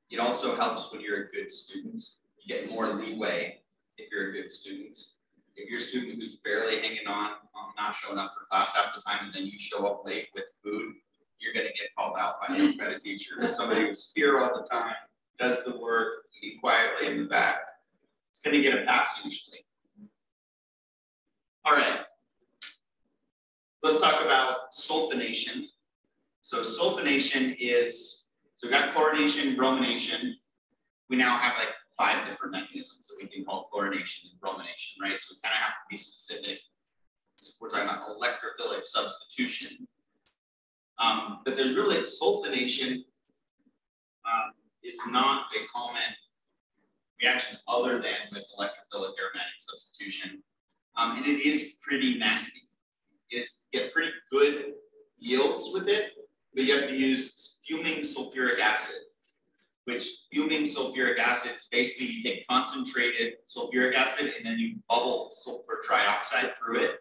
it also helps when you're a good student. You get more leeway if you're a good student. If you're a student who's barely hanging on, um, not showing up for class half the time, and then you show up late with food, you're gonna get called out by the, by the teacher. If somebody who's here all the time, does the work, eating quietly in the back, it's gonna get a pass usually. All right. Let's talk about sulfonation. So sulfonation is so we've got chlorination, bromination. We now have like five different mechanisms that we can call chlorination and bromination, right? So we kind of have to be specific. We're talking about electrophilic substitution. Um, but there's really sulfonation um, is not a common reaction other than with electrophilic aromatic substitution. Um, and it is pretty nasty. It's get pretty good yields with it, but you have to use fuming sulfuric acid, which fuming sulfuric acid is basically you take concentrated sulfuric acid and then you bubble sulfur trioxide through it.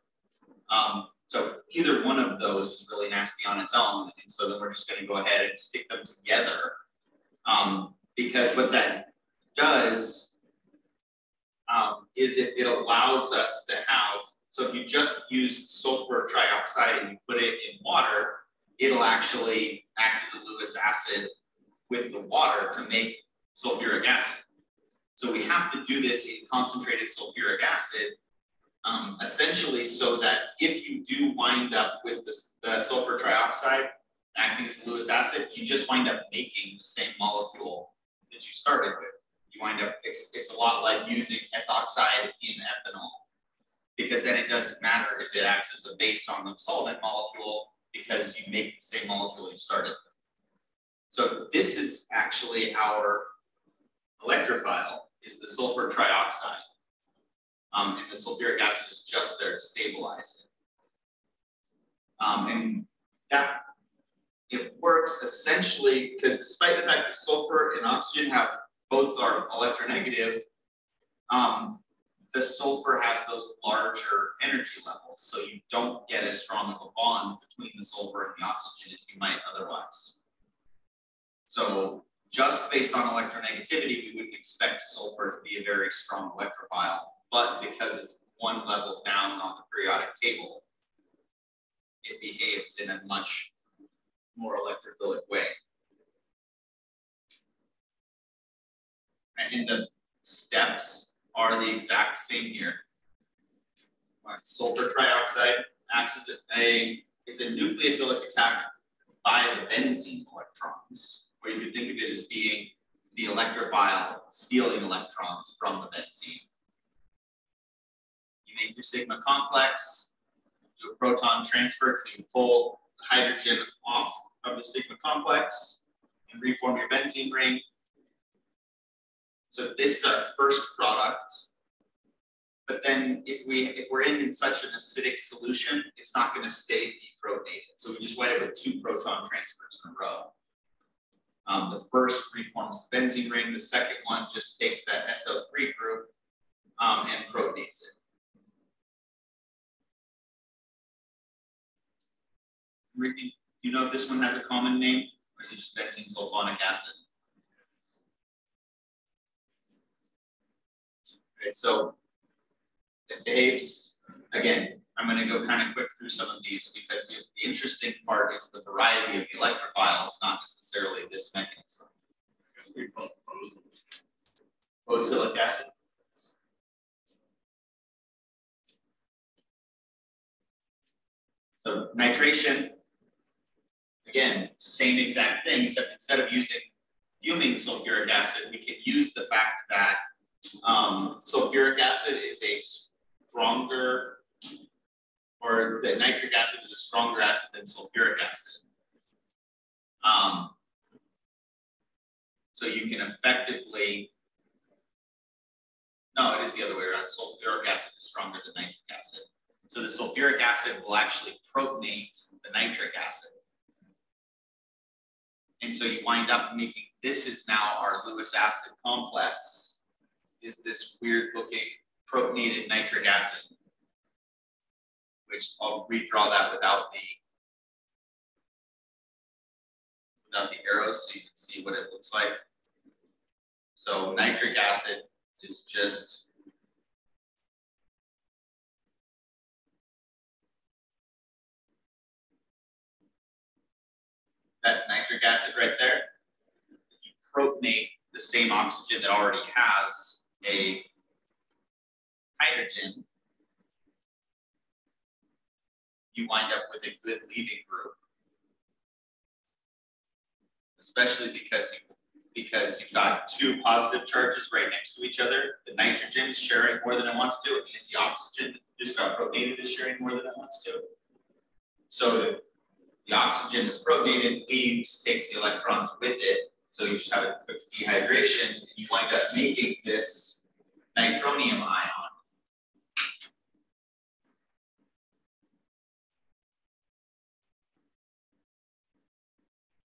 Um, so either one of those is really nasty on its own, and so then we're just going to go ahead and stick them together, um, because what that does um, is it, it allows us to have. So if you just use sulfur trioxide and you put it in water, it'll actually act as a Lewis acid with the water to make sulfuric acid. So we have to do this in concentrated sulfuric acid, um, essentially so that if you do wind up with this, the sulfur trioxide acting as a Lewis acid, you just wind up making the same molecule that you started with. You wind up, it's, it's a lot like using ethoxide in ethanol because then it doesn't matter if it acts as a base on the solvent molecule because you make the same molecule you started with. So this is actually our electrophile is the sulfur trioxide. Um, and the sulfuric acid is just there to stabilize it. Um, and that it works essentially because despite the fact that sulfur and oxygen have both are electronegative, um, the sulfur has those larger energy levels, so you don't get as strong of a bond between the sulfur and the oxygen as you might otherwise. So just based on electronegativity, we wouldn't expect sulfur to be a very strong electrophile, but because it's one level down on the periodic table, it behaves in a much more electrophilic way. And the steps are the exact same here. Sulfur trioxide acts as a, it's a nucleophilic attack by the benzene electrons, or you could think of it as being the electrophile stealing electrons from the benzene. You make your sigma complex, do a proton transfer so you pull the hydrogen off of the sigma complex and reform your benzene ring. So this is our first product. but then if we, if we're in such an acidic solution, it's not gonna stay deprotonated. So we just went it with two proton transfers in a row. Um, the first reforms the benzene ring, the second one just takes that SO3 group um, and protonates it. Do you know if this one has a common name, or is it just benzene sulfonic acid? So it behaves, again, I'm gonna go kind of quick through some of these because the, the interesting part is the variety of the electrophiles, not necessarily this mechanism.
It
acid. So nitration, again, same exact thing, except instead of using fuming sulfuric acid, we can use the fact that um, sulfuric acid is a stronger, or the nitric acid is a stronger acid than sulfuric acid. Um, so you can effectively, no, it is the other way around. Sulfuric acid is stronger than nitric acid. So the sulfuric acid will actually protonate the nitric acid. And so you wind up making, this is now our Lewis acid complex, is this weird looking protonated nitric acid, which I'll redraw that without the without the arrows so you can see what it looks like. So nitric acid is just that's nitric acid right there. If you protonate the same oxygen that already has a hydrogen, you wind up with a good leaving group. Especially because you because you've got two positive charges right next to each other. The nitrogen is sharing more than it wants to, and the oxygen just got protonated is sharing more than it wants to. So the, the oxygen is protonated, leaves, takes the electrons with it. So you just have a quick dehydration, and you wind up making this nitronium ion.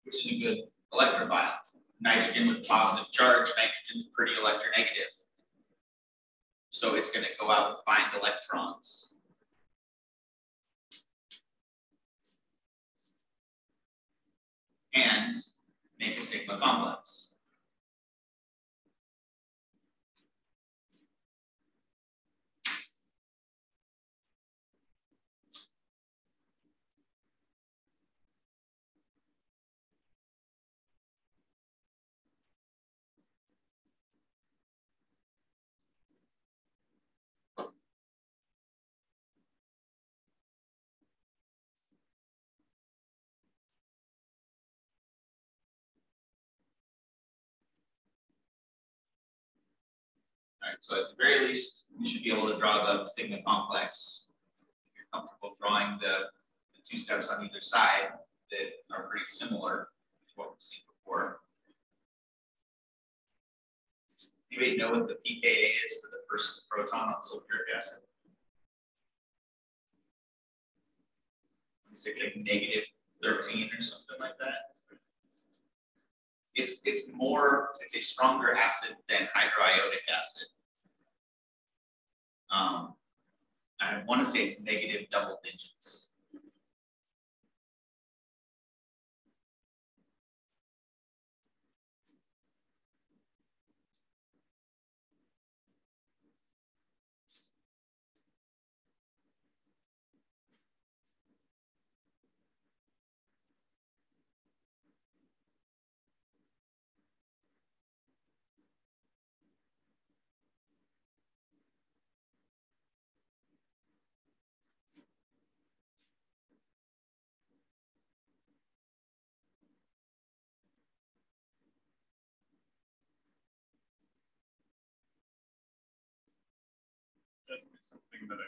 Which is a good electrophile. Nitrogen with positive charge, nitrogen's pretty electronegative. So it's going to go out and find electrons. And make a sigma complex. Right, so at the very least, you should be able to draw the sigma complex. If you're comfortable drawing the, the two steps on either side that are pretty similar to what we've seen before. Anybody know what the pKa is for the first proton on sulfuric acid? Is it like negative 13 or something like that? It's it's more, it's a stronger acid than hydroiodic acid. Um, I want to say it's negative double digits.
Definitely something that I.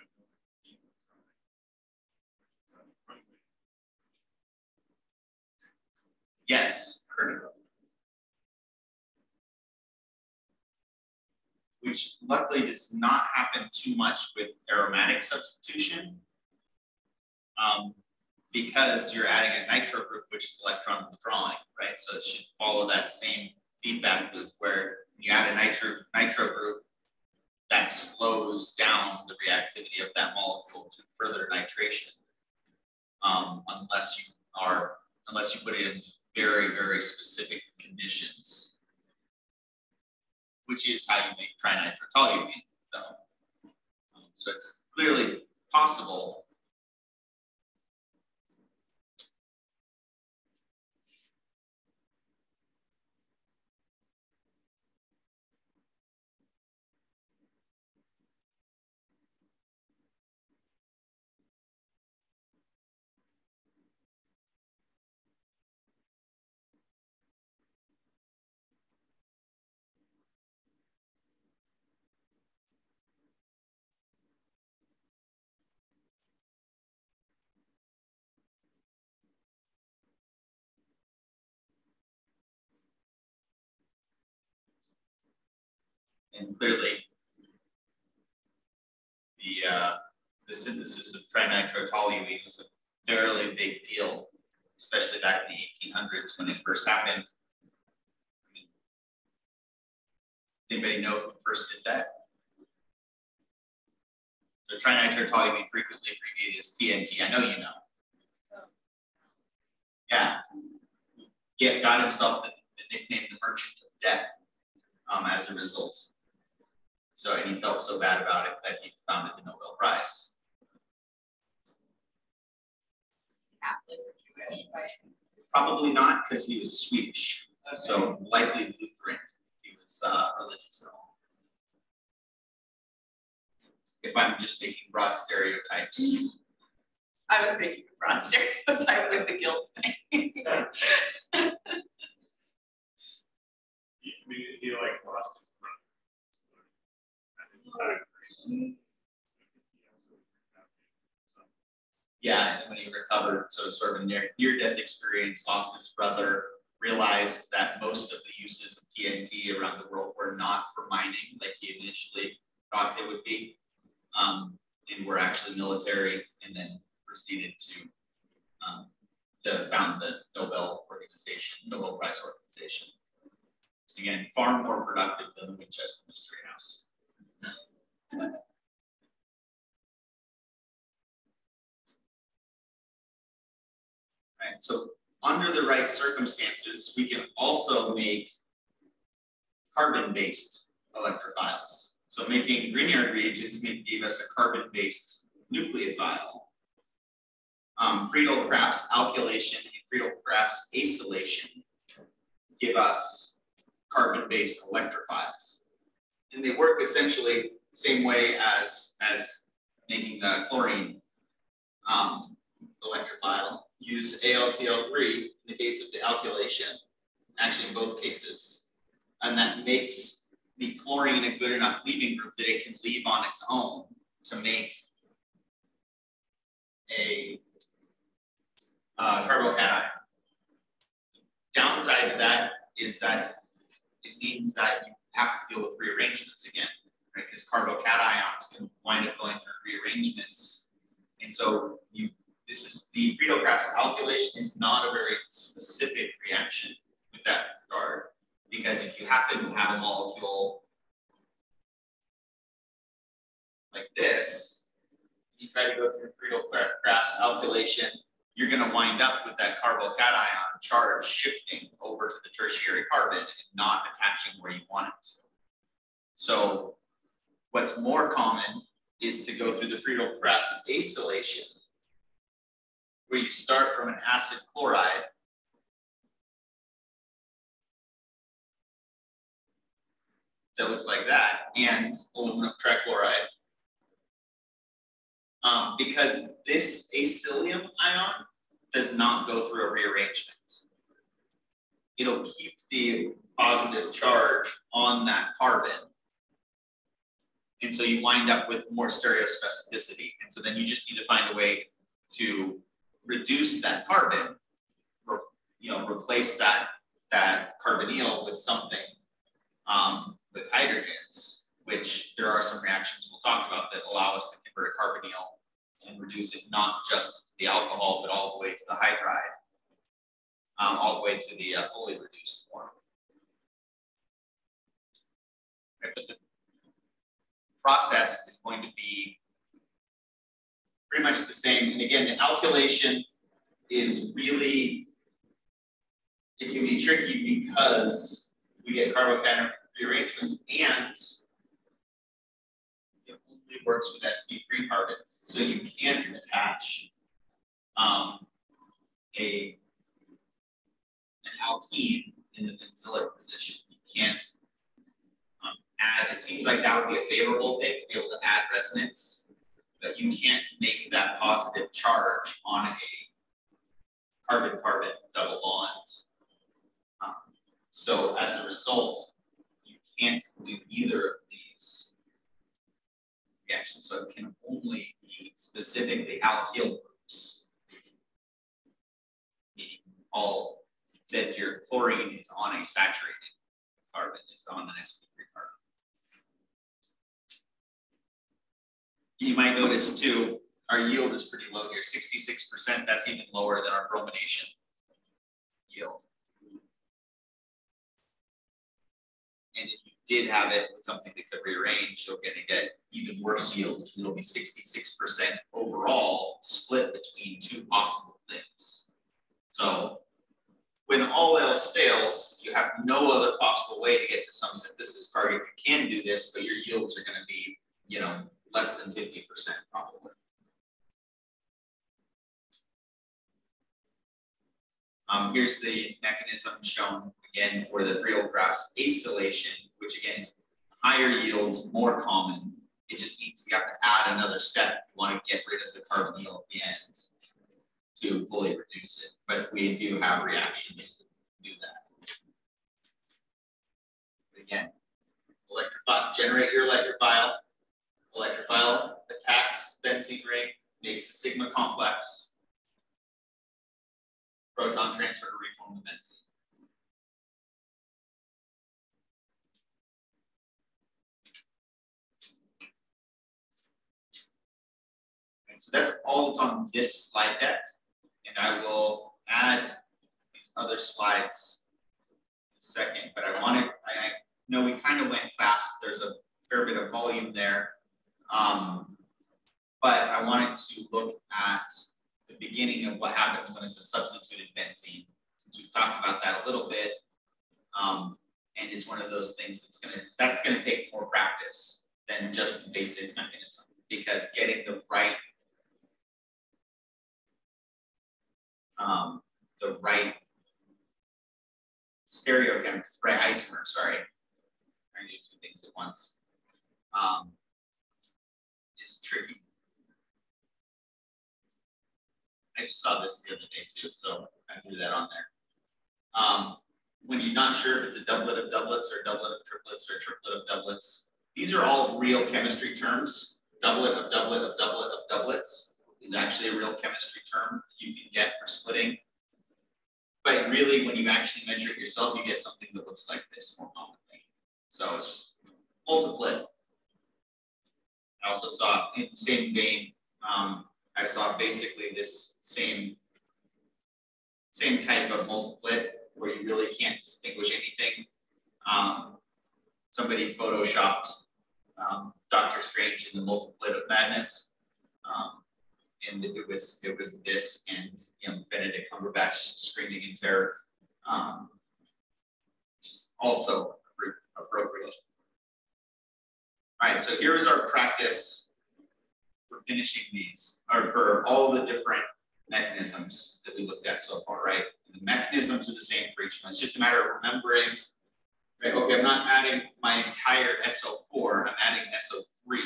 Yes, which luckily does not happen too much with aromatic substitution. Um, because you're adding a nitro group, which is electron withdrawing, right? So it should follow that same feedback loop where you add a nitro, nitro group that slows down the reactivity of that molecule to further nitration. Um, unless you are, unless you put it in very, very specific conditions, which is how you make trinitrotoluene. So, um, so it's clearly possible and clearly the uh, the synthesis of trinitrotoluene was a fairly big deal, especially back in the 1800s when it first happened. Does anybody know who first did that? So trinitrotoluene frequently abbreviated as TNT. I know you know. Yeah. Yeah, got himself the, the nickname the Merchant of Death um, as a result. So, and he felt so bad about it that he founded the Nobel Prize.
Catholic or Jewish, right?
Probably not because he was Swedish.
Okay.
So likely Lutheran. He was uh, religious at all. If I'm just making broad stereotypes.
I was making a broad <laughs> stereotype with the guilt thing.
He, <laughs> I mean, he like lost his brother.
Yeah, and when he recovered, so sort of a near, near death experience, lost his brother, realized that most of the uses of TNT around the world were not for mining like he initially thought they would be. Um, and were actually military and then proceeded to um, to found the Nobel organization, Nobel Prize organization. Again, far more productive than the Winchester Mystery House. Right, so under the right circumstances, we can also make carbon-based electrophiles. So making Grignard reagents give us a carbon-based nucleophile. Um, Friedel-Crafts alkylation and Friedel-Crafts acylation give us carbon-based electrophiles. And they work essentially the same way as, as making the chlorine um, electrophile. Use AlCl3 in the case of the alkylation, actually in both cases. And that makes the chlorine a good enough leaving group that it can leave on its own to make a uh, carbocation. Downside to that is that it means that you have to deal with rearrangements again, right? Because carbocations can wind up going through rearrangements. And so you this is the Friedel-Crafts alkylation is not a very specific reaction with that regard. Because if you happen to have a molecule like this, you try to go through Friedel-Crafts alkylation, you're going to wind up with that carbocation charge shifting over to the tertiary carbon and not attaching where you want it to. So what's more common is to go through the Friedel-Crafts acylation, where you start from an acid chloride that looks like that, and aluminum trichloride. Um, because this acylium ion does not go through a rearrangement. It'll keep the positive charge on that carbon. And so you wind up with more stereospecificity. And so then you just need to find a way to reduce that carbon, or, you know, replace that, that carbonyl with something um, with hydrogens which there are some reactions we'll talk about that allow us to convert a carbonyl and reduce it not just to the alcohol, but all the way to the hydride, um, all the way to the uh, fully reduced form. Right, but the process is going to be pretty much the same. And again, the alkylation is really, it can be tricky because we get carbocation rearrangements and works with sp3 carbons. So you can't attach um, a an alkene in the benzylic position. You can't um, add, it seems like that would be a favorable thing to be able to add resonance, but you can't make that positive charge on a carbon-carbon double bond. Um, so as a result, you can't do either reactions. So it can only be specifically alkyl groups, meaning all that your chlorine is on a saturated carbon, is on an sp3 carbon. You might notice too, our yield is pretty low here, 66%. That's even lower than our bromination yield. Did have it with something that could rearrange, you're going to get even worse yields. It'll be 66% overall split between two possible things. So when all else fails, you have no other possible way to get to some synthesis target. You can do this, but your yields are going to be, you know, less than 50% probably. Um, here's the mechanism shown again for the Friedel-Crafts acylation, which again is higher yields, more common. It just means we have to add another step if we want to get rid of the carbonyl at the end to fully reduce it. But we do have reactions that do that. Again, electrify, generate your electrophile. Electrophile attacks benzene ring, makes a sigma complex, proton transfer to reform the benzene. So that's all that's on this slide deck. And I will add these other slides in a second, but I wanted, I know we kind of went fast. There's a fair bit of volume there. Um, but I wanted to look at the beginning of what happens when it's a substituted benzene, since we've talked about that a little bit. Um, and it's one of those things that's gonna that's gonna take more practice than just basic mechanism because getting the right um, the right stereochemistry, right isomer, sorry, to do two things at once, um, is tricky. I just saw this the other day too, so I threw that on there. Um, when you're not sure if it's a doublet of doublets or a doublet of triplets or a triplet of doublets, these are all real chemistry terms. Doublet of doublet of doublet of doublets is actually a real chemistry term you can get for splitting. But really, when you actually measure it yourself, you get something that looks like this more commonly. So it's just multiplet. I also saw in the same vein, um, I saw basically this same, same type of multiplet where you really can't distinguish anything. Um, somebody photoshopped um, Doctor Strange in the multiplet of madness. Um, and it was it was this and you know Benedict Cumberbatch screaming in terror, um, which is also appropriate. All right, so here is our practice for finishing these, or for all the different mechanisms that we looked at so far, right? The mechanisms are the same for each one. It's just a matter of remembering, right? Okay, I'm not adding my entire SO4, I'm adding SO3.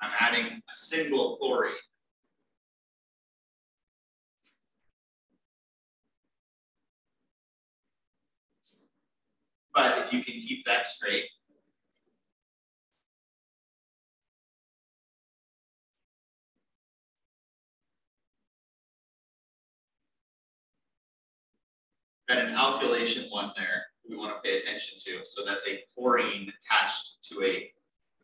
I'm adding a single chlorine. But if you can keep that straight, got an alkylation one there, we want to pay attention to. So that's a chlorine attached to a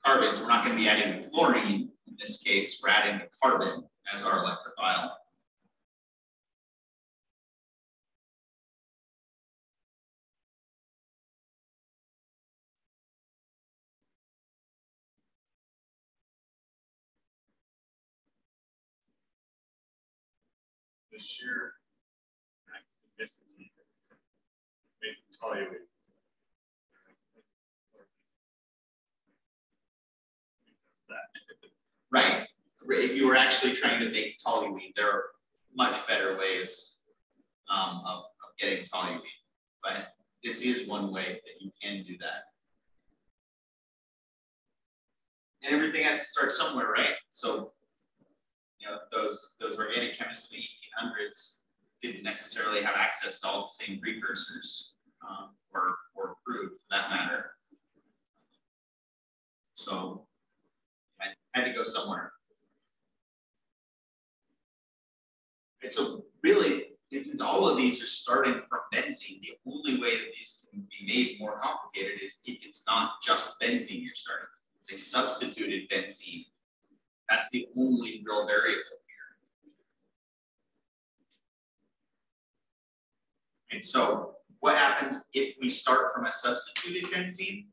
carbon. So we're not going to be adding chlorine in this case, we're adding the carbon as our electrophile.
The sheer activity may tell you
Right. If you were actually trying to make toluene, there are much better ways um, of, of getting toluene, but this is one way that you can do that. And everything has to start somewhere, right? So, you know, those those organic chemists in the 1800s didn't necessarily have access to all the same precursors um, or or crude for that matter. So had to go somewhere. And so really, since all of these are starting from benzene, the only way that these can be made more complicated is if it's not just benzene you're starting with. It's a substituted benzene. That's the only real variable here. And so what happens if we start from a substituted benzene?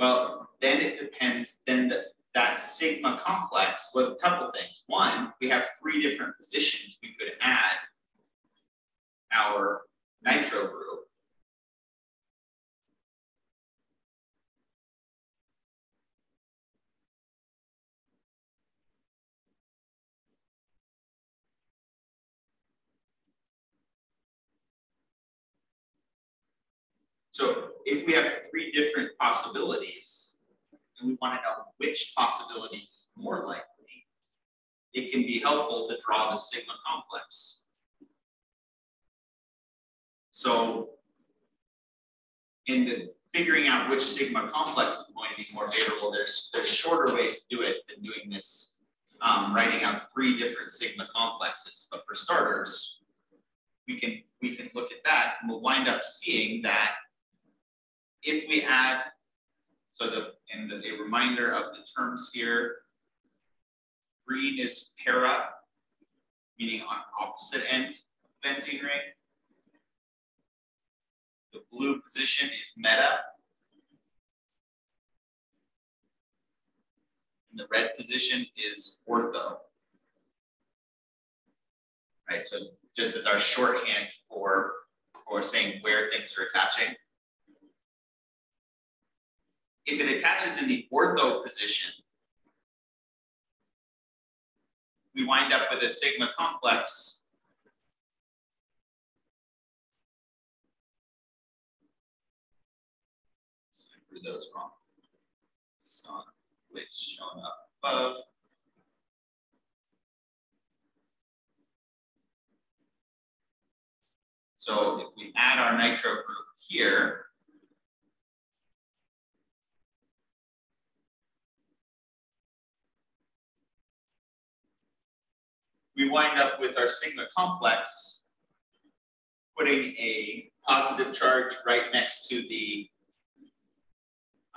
Well, then it depends, then the, that sigma complex, well, a couple things. One, we have three different positions we could add our nitro group. So if we have three different possibilities, and we want to know which possibility is more likely, it can be helpful to draw the sigma complex. So in the figuring out which sigma complex is going to be more favorable, there's, there's shorter ways to do it than doing this, um, writing out three different sigma complexes. But for starters, we can, we can look at that and we'll wind up seeing that if we add, so the in the a reminder of the terms here, green is para, meaning on opposite end of benzene ring. The blue position is meta. And the red position is ortho. Right, so just as our shorthand for, for saying where things are attaching. If it attaches in the ortho position, we wind up with a sigma complex for those wrong. Based on which shown up above. So if we add our nitro group here, we wind up with our sigma complex putting a positive charge right next to the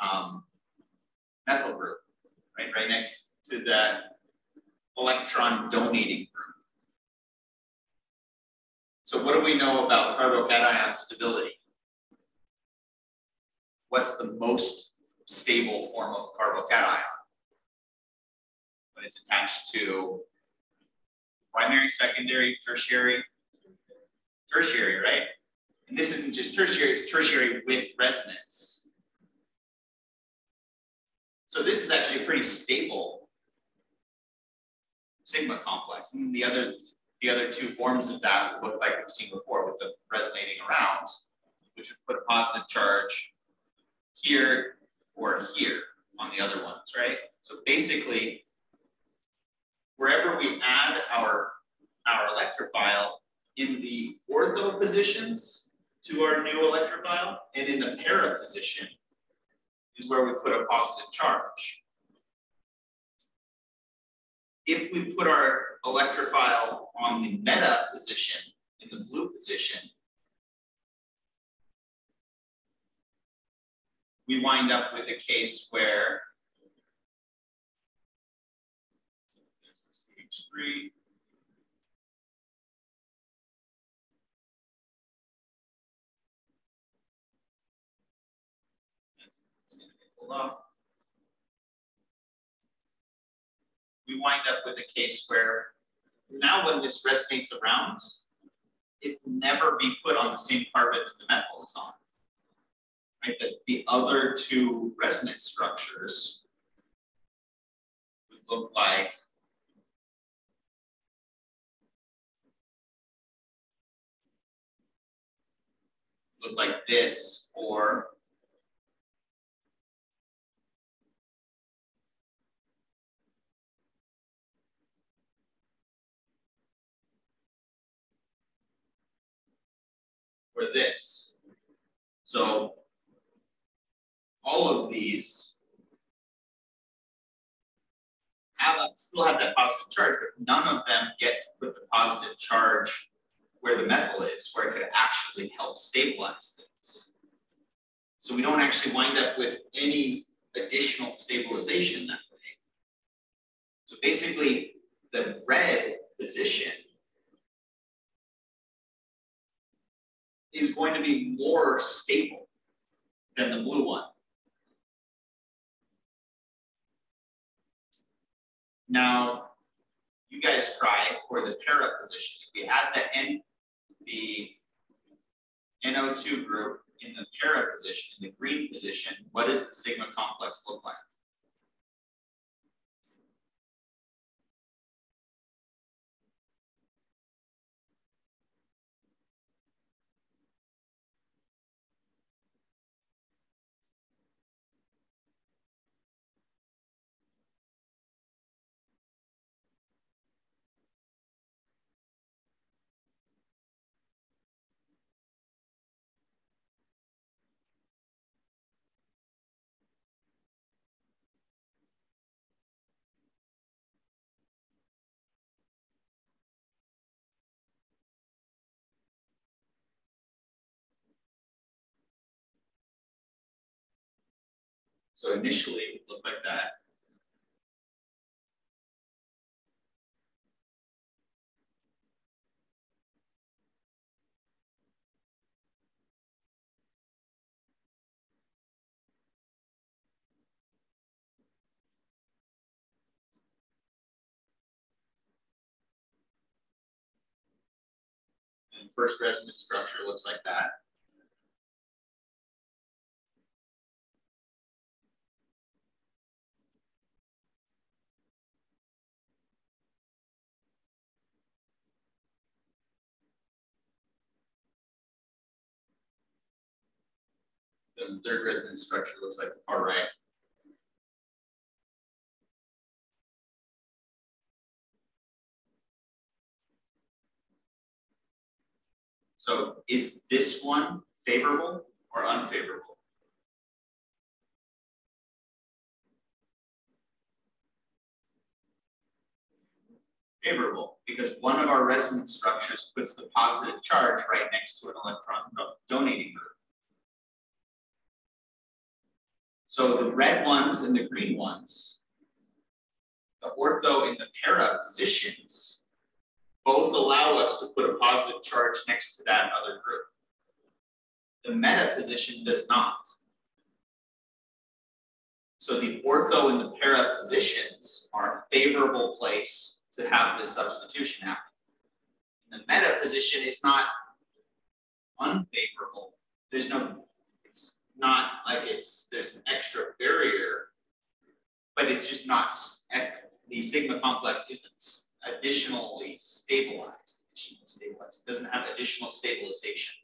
um, methyl group, right, right next to that electron donating group. So what do we know about carbocation stability? What's the most stable form of carbocation? When it's attached to primary, secondary, tertiary, tertiary, right? And this isn't just tertiary, it's tertiary with resonance. So this is actually a pretty stable sigma complex. And the other, the other two forms of that look like we've seen before with the resonating around, which would put a positive charge here or here on the other ones, right? So basically, wherever we add our, our electrophile in the ortho positions to our new electrophile and in the para position is where we put a positive charge. If we put our electrophile on the meta position, in the blue position, we wind up with a case where off. We wind up with a case where now when this resonates around, it will never be put on the same carbon that the methyl is on. Right, that the other two resonance structures would look like look like this or or this. So all of these have still have that positive charge, but none of them get to put the positive charge where the methyl is, where it could actually help stabilize things. So we don't actually wind up with any additional stabilization that way. So basically, the red position is going to be more stable than the blue one. Now, you guys try for the para position. If we add the N, the NO2 group in the para position, in the green position, what does the sigma complex look like? So initially it would look like that. And first resonance structure looks like that. The third resonance structure looks like the far right. So is this one favorable or unfavorable? Favorable, because one of our resonance structures puts the positive charge right next to an electron donating group. So the red ones and the green ones, the ortho and the para positions, both allow us to put a positive charge next to that other group. The meta position does not. So the ortho and the para positions are a favorable place to have this substitution happen. The meta position is not unfavorable. There's no not like it's there's an extra barrier, but it's just not the sigma complex isn't additionally stabilized. Additionally stabilized. It doesn't have additional stabilization.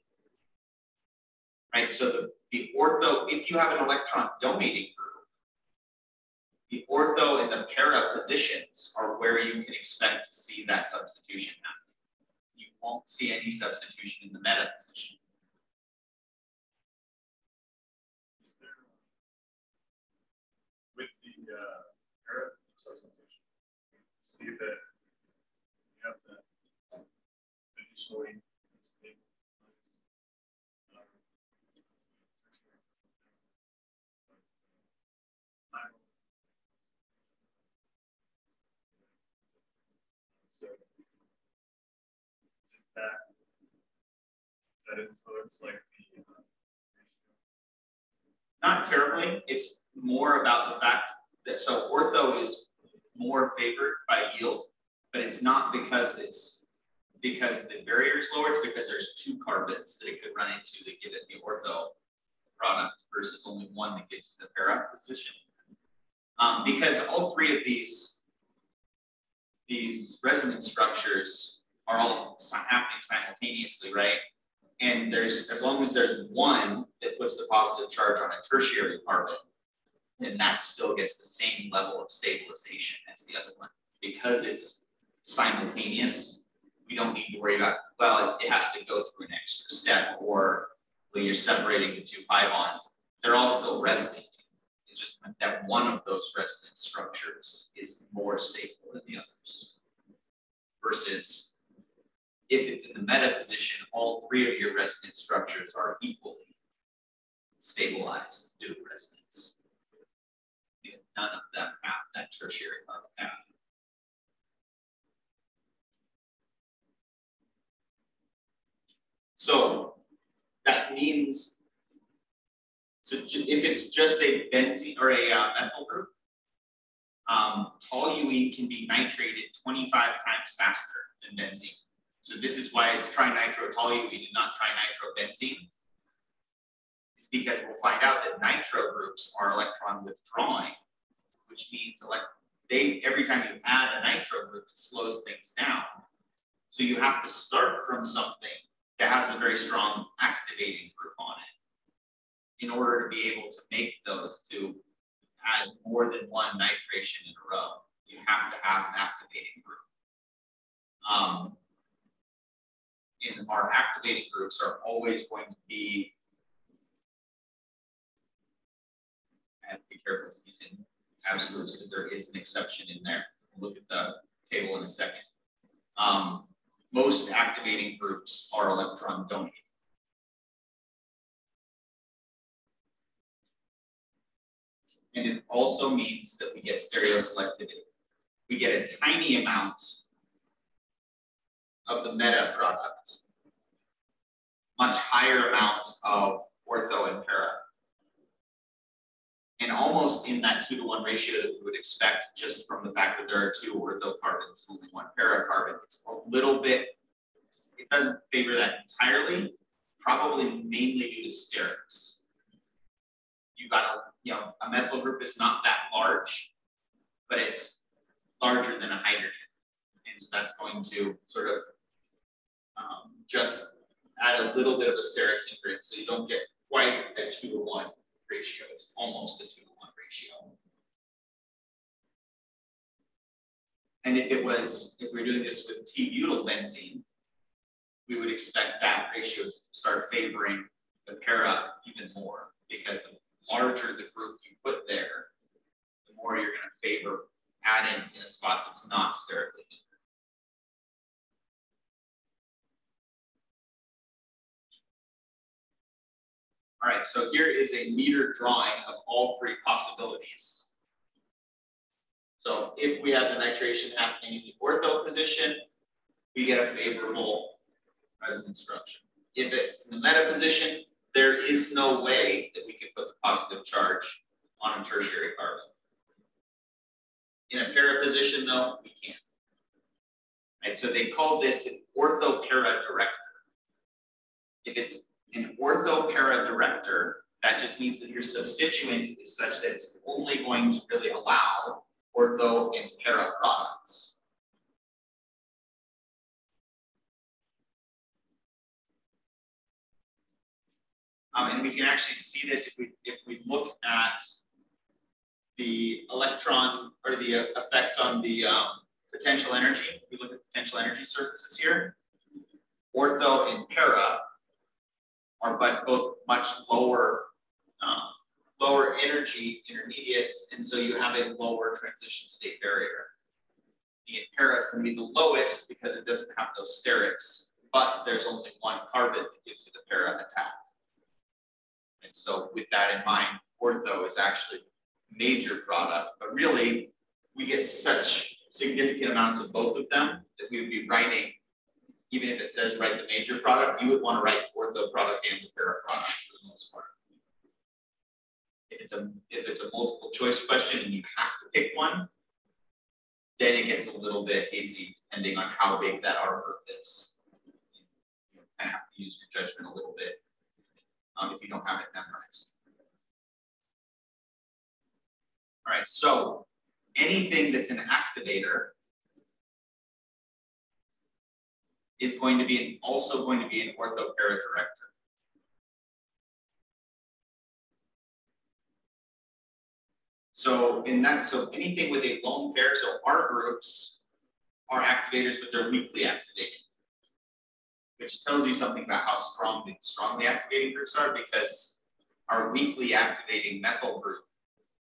Right. So the, the ortho, if you have an electron donating group, the ortho and the para positions are where you can expect to see that substitution happen. You won't see any substitution in the meta position.
uh, substitution. See that we have uh, that uh,
Not terribly. It's more about the fact so ortho is more favored by yield, but it's not because it's because the barrier is lower, it's because there's two carbons that it could run into that give it the ortho product versus only one that gives you the para position. Um, because all three of these these resonance structures are all happening simultaneously, right? And there's as long as there's one that puts the positive charge on a tertiary carbon, then that still gets the same level of stabilization as the other one. Because it's simultaneous, we don't need to worry about, well, it, it has to go through an extra step or when you're separating the two pi bonds, they're all still resonating. It's just that one of those resonance structures is more stable than the others. Versus if it's in the meta position, all three of your resonance structures are equally stabilized due to resonance. None of them have that tertiary carbon cap. So that means, so if it's just a benzene or a uh, methyl group, um, toluene can be nitrated twenty-five times faster than benzene. So this is why it's trinitrotoluene and not trinitrobenzene. It's because we'll find out that nitro groups are electron withdrawing, which means elect they every time you add a nitro group, it slows things down. So you have to start from something that has a very strong activating group on it in order to be able to make those to add more than one nitration in a row. You have to have an activating group. Um, in our activating groups are always going to be I have to be careful using absolutes because there is an exception in there. We'll look at the table in a second. Um, most activating groups are electron donating. And it also means that we get stereoselectivity. We get a tiny amount of the meta product, much higher amounts of ortho and para. And almost in that two to one ratio that we would expect just from the fact that there are two ortho carbons and only one para carbon. It's a little bit, it doesn't favor that entirely, probably mainly due to sterics. You've got a, you know, a methyl group is not that large, but it's larger than a hydrogen. And so that's going to sort of um, just add a little bit of a steric hindrance, so you don't get quite a two to one ratio. It's almost a two to one ratio. And if it was, if we're doing this with T-butyl benzene, we would expect that ratio to start favoring the para even more because the larger the group you put there, the more you're going to favor adding in a spot that's not sterically All right, so here is a meter drawing of all three possibilities. So if we have the nitration happening in the ortho position, we get a favorable resonance structure. If it's in the meta position, there is no way that we can put the positive charge on a tertiary carbon. In a para position though, we can. Right, so they call this an ortho-para director. If it's an ortho-para director, that just means that your substituent is such that it's only going to really allow ortho and para products. Um, and we can actually see this if we if we look at the electron or the uh, effects on the um, potential energy. We look at potential energy surfaces here. Ortho and para are but both much lower um, lower energy intermediates, and so you have a lower transition state barrier. The para is going to be the lowest because it doesn't have those sterics, but there's only one carbon that gives you the para attack. And so with that in mind, ortho is actually major product, but really we get such significant amounts of both of them, that we would be writing, even if it says write the major product, you would want to write ortho product and the para product for the most part. If it's a, if it's a multiple choice question and you have to pick one, then it gets a little bit hazy depending on how big that R group is. You kind of have to use your judgment a little bit um, if you don't have it memorized. All right, so anything that's an activator is going to be an, also going to be an orthopara director. So in that, so anything with a lone pair, so R groups are activators, but they're weakly activating. Which tells you something about how strong the strongly activating groups are because our weakly activating methyl group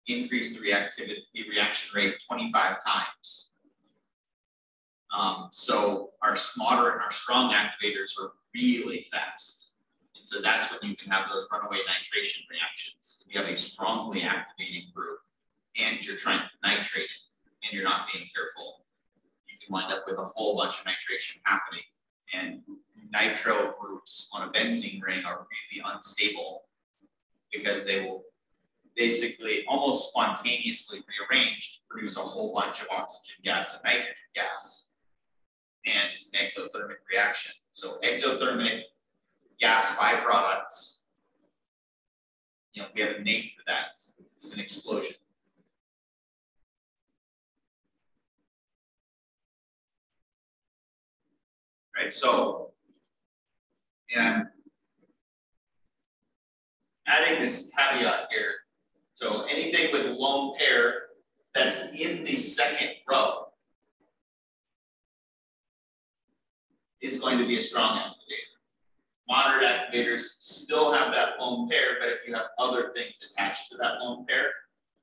increased the reactivity reaction rate 25 times. Um, so our moderate and our strong activators are really fast. And so that's when you can have those runaway nitration reactions. If you have a strongly activating group and you're trying to nitrate it and you're not being careful, you can wind up with a whole bunch of nitration happening. And nitro groups on a benzene ring are really unstable because they will basically almost spontaneously rearrange to produce a whole bunch of oxygen gas and nitrogen gas. And it's an exothermic reaction. So exothermic gas byproducts, you know, we have a name for that. It's, it's an explosion. Right, so, and adding this caveat here so anything with lone pair that's in the second row is going to be a strong activator. Moderate activators still have that lone pair, but if you have other things attached to that lone pair,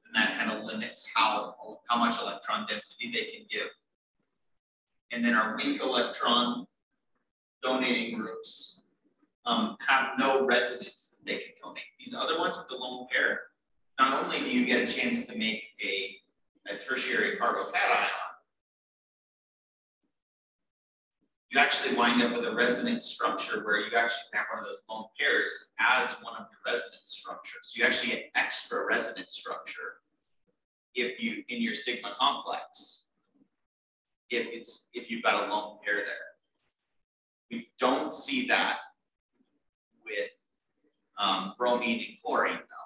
then that kind of limits how, how much electron density they can give. And then our weak electron donating groups um, have no resonance that they can donate. These other ones with the lone pair, not only do you get a chance to make a, a tertiary carbocation, you actually wind up with a resonance structure where you actually have one of those lone pairs as one of your resonance structures. You actually get extra resonance structure if you in your sigma complex, if it's if you've got a lone pair there. We don't see that with um, bromine and chlorine though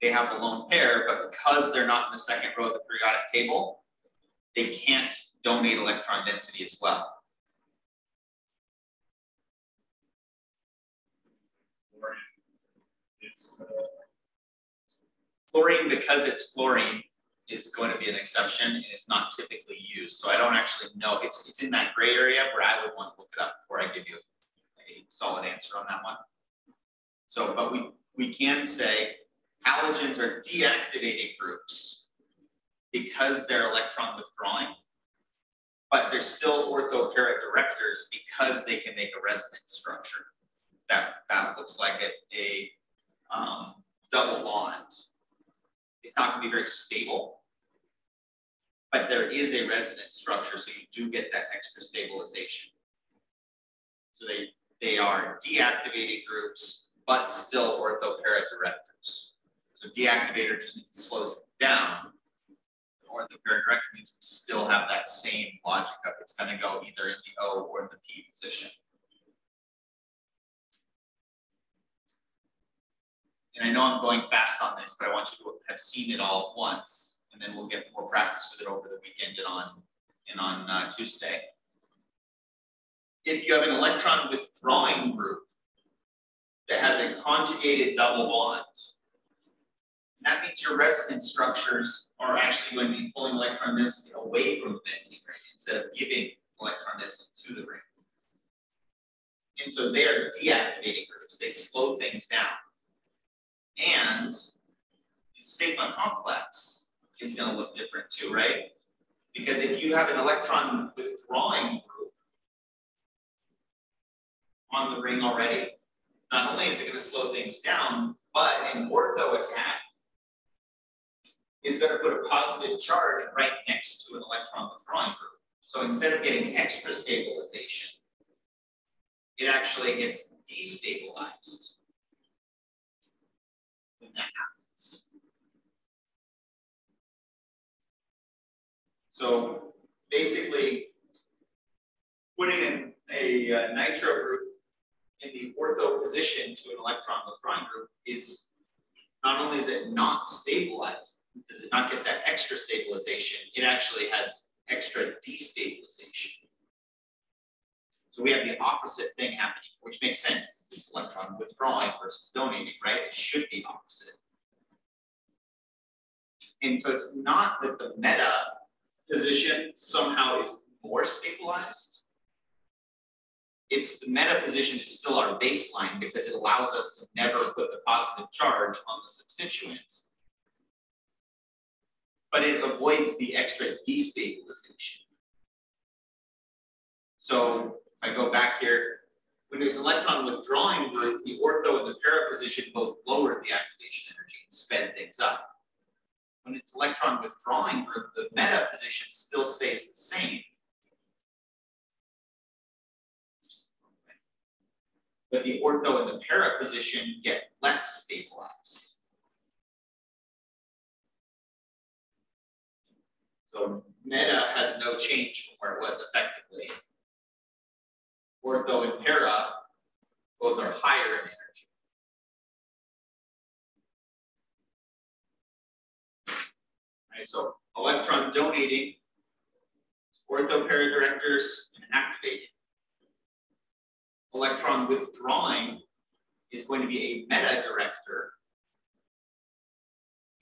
they have a lone pair, but because they're not in the second row of the periodic table, they can't donate electron density as well. Chlorine, because it's fluorine, is going to be an exception and it's not typically used. So I don't actually know. It's it's in that gray area where I would want to look it up before I give you a solid answer on that one. So, but we we can say halogens are deactivating groups because they're electron withdrawing, but they're still orthopara directors because they can make a resonance structure. That, that looks like a, a um, double bond. It's not going to be very stable, but there is a resonance structure, so you do get that extra stabilization. So they, they are deactivating groups, but still orthopara directors. So deactivator just means it slows it down. Or the director means we still have that same logic of it's going to go either in the O or the P position. And I know I'm going fast on this, but I want you to have seen it all once, and then we'll get more practice with it over the weekend and on and on uh, Tuesday. If you have an electron withdrawing group that has a conjugated double bond, that means your resonance structures are actually going to be pulling electron density away from the benzene ring instead of giving electron density to the ring. And so they are deactivating groups. They slow things down. And the sigma complex is going to look different too, right? Because if you have an electron withdrawing group on the ring already, not only is it going to slow things down, but an ortho attack is going to put a positive charge right next to an electron withdrawing group. So instead of getting extra stabilization, it actually gets destabilized when that happens. So basically, putting in a, a nitro group in the ortho position to an electron withdrawing group is not only is it not stabilized, does it not get that extra stabilization, it actually has extra destabilization. So we have the opposite thing happening, which makes sense. because This electron withdrawing versus donating, right? It should be opposite. And so it's not that the meta position somehow is more stabilized. It's the meta position is still our baseline because it allows us to never put the positive charge on the substituent. But it avoids the extra destabilization. So if I go back here, when there's electron withdrawing group, the ortho and the para position both lower the activation energy and sped things up. When it's electron withdrawing group, the meta position still stays the same. But the ortho and the para position get less stabilized. So meta has no change from where it was effectively ortho and para, both are higher in energy. Right, so electron donating, ortho para directors, and activating. Electron withdrawing is going to be a meta director,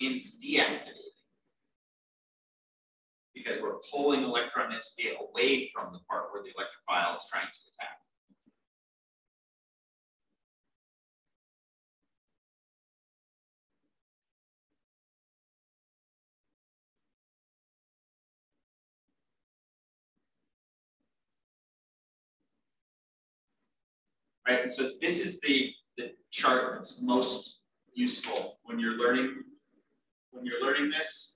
and it's deactivating because we're pulling electron density away from the part where the electrophile is trying to attack. Right, and so this is the, the chart that's most useful when you're learning when you're learning this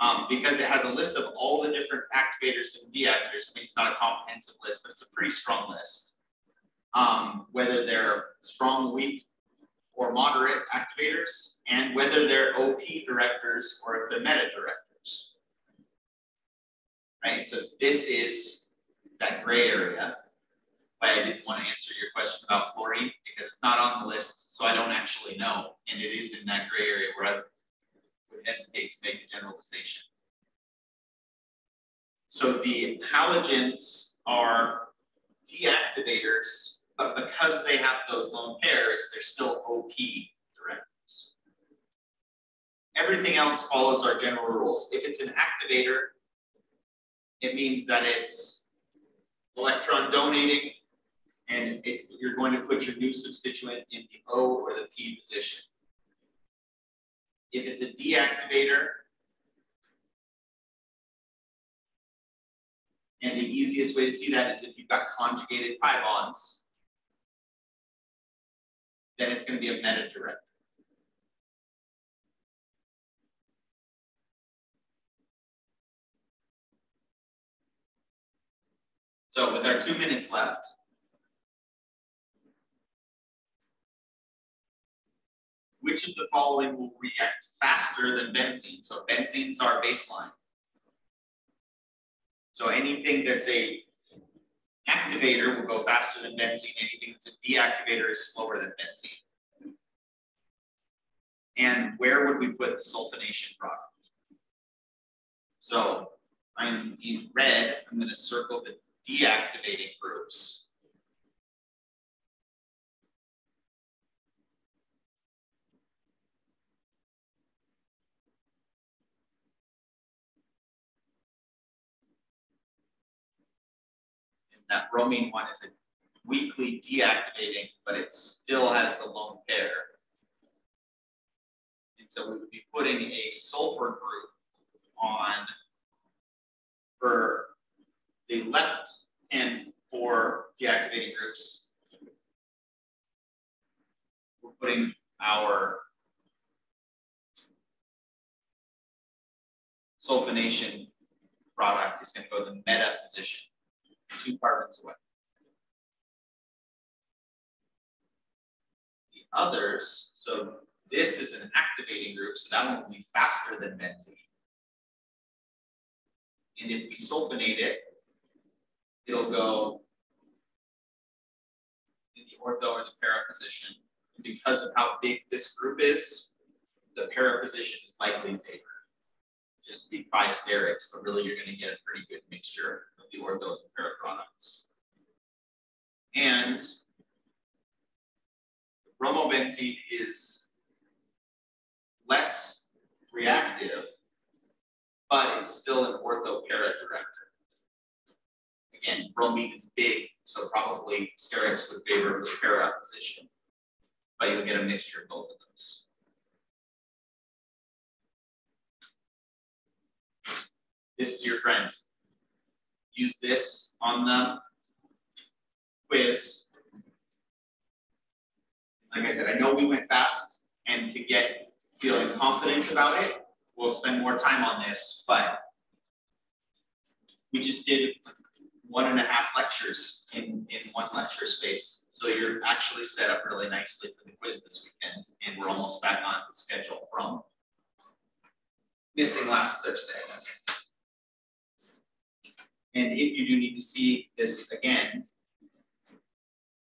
um, because it has a list of all the different activators and deactivators. I mean, it's not a comprehensive list, but it's a pretty strong list. Um, whether they're strong, weak, or moderate activators, and whether they're OP directors or if they're meta directors. Right, so this is that gray area. Why I didn't want to answer your question about fluorine because it's not on the list, so I don't actually know, and it is in that gray area where I would hesitate to make a generalization. So the halogens are deactivators, but because they have those lone pairs, they're still OP directors. Everything else follows our general rules. If it's an activator, it means that it's electron donating, and it's you're going to put your new substituent in the O or the P position. If it's a deactivator, and the easiest way to see that is if you've got conjugated pi bonds, then it's going to be a meta director. So with our two minutes left, which of the following will react faster than benzene? So benzene's our baseline. So anything that's a activator will go faster than benzene. Anything that's a deactivator is slower than benzene. And where would we put the sulfonation product? So I'm in red, I'm going to circle the deactivating groups. That bromine one is a weakly deactivating, but it still has the lone pair. And so we would be putting a sulfur group on for the left and for deactivating groups. We're putting our sulfonation product is gonna go to the meta position, two carbons away. The others, so this is an activating group, so that one will be faster than benzene. And if we sulfonate it, it'll go in the ortho or the para position. And because of how big this group is, the para position is likely favored. Just be by sterics, but really you're gonna get a pretty good mixture the ortho and para products. And bromobenzene is less reactive, but it's still an ortho para director. Again, bromine is big, so probably sterics would favor the para position. But you'll get a mixture of both of those. This is your friend. Use this on the quiz. Like I said, I know we went fast and to get feeling confident about it, we'll spend more time on this, but we just did one and a half lectures in, in one lecture space. So you're actually set up really nicely for the quiz this weekend, and we're almost back on the schedule from missing last Thursday. And if you do need to see this again,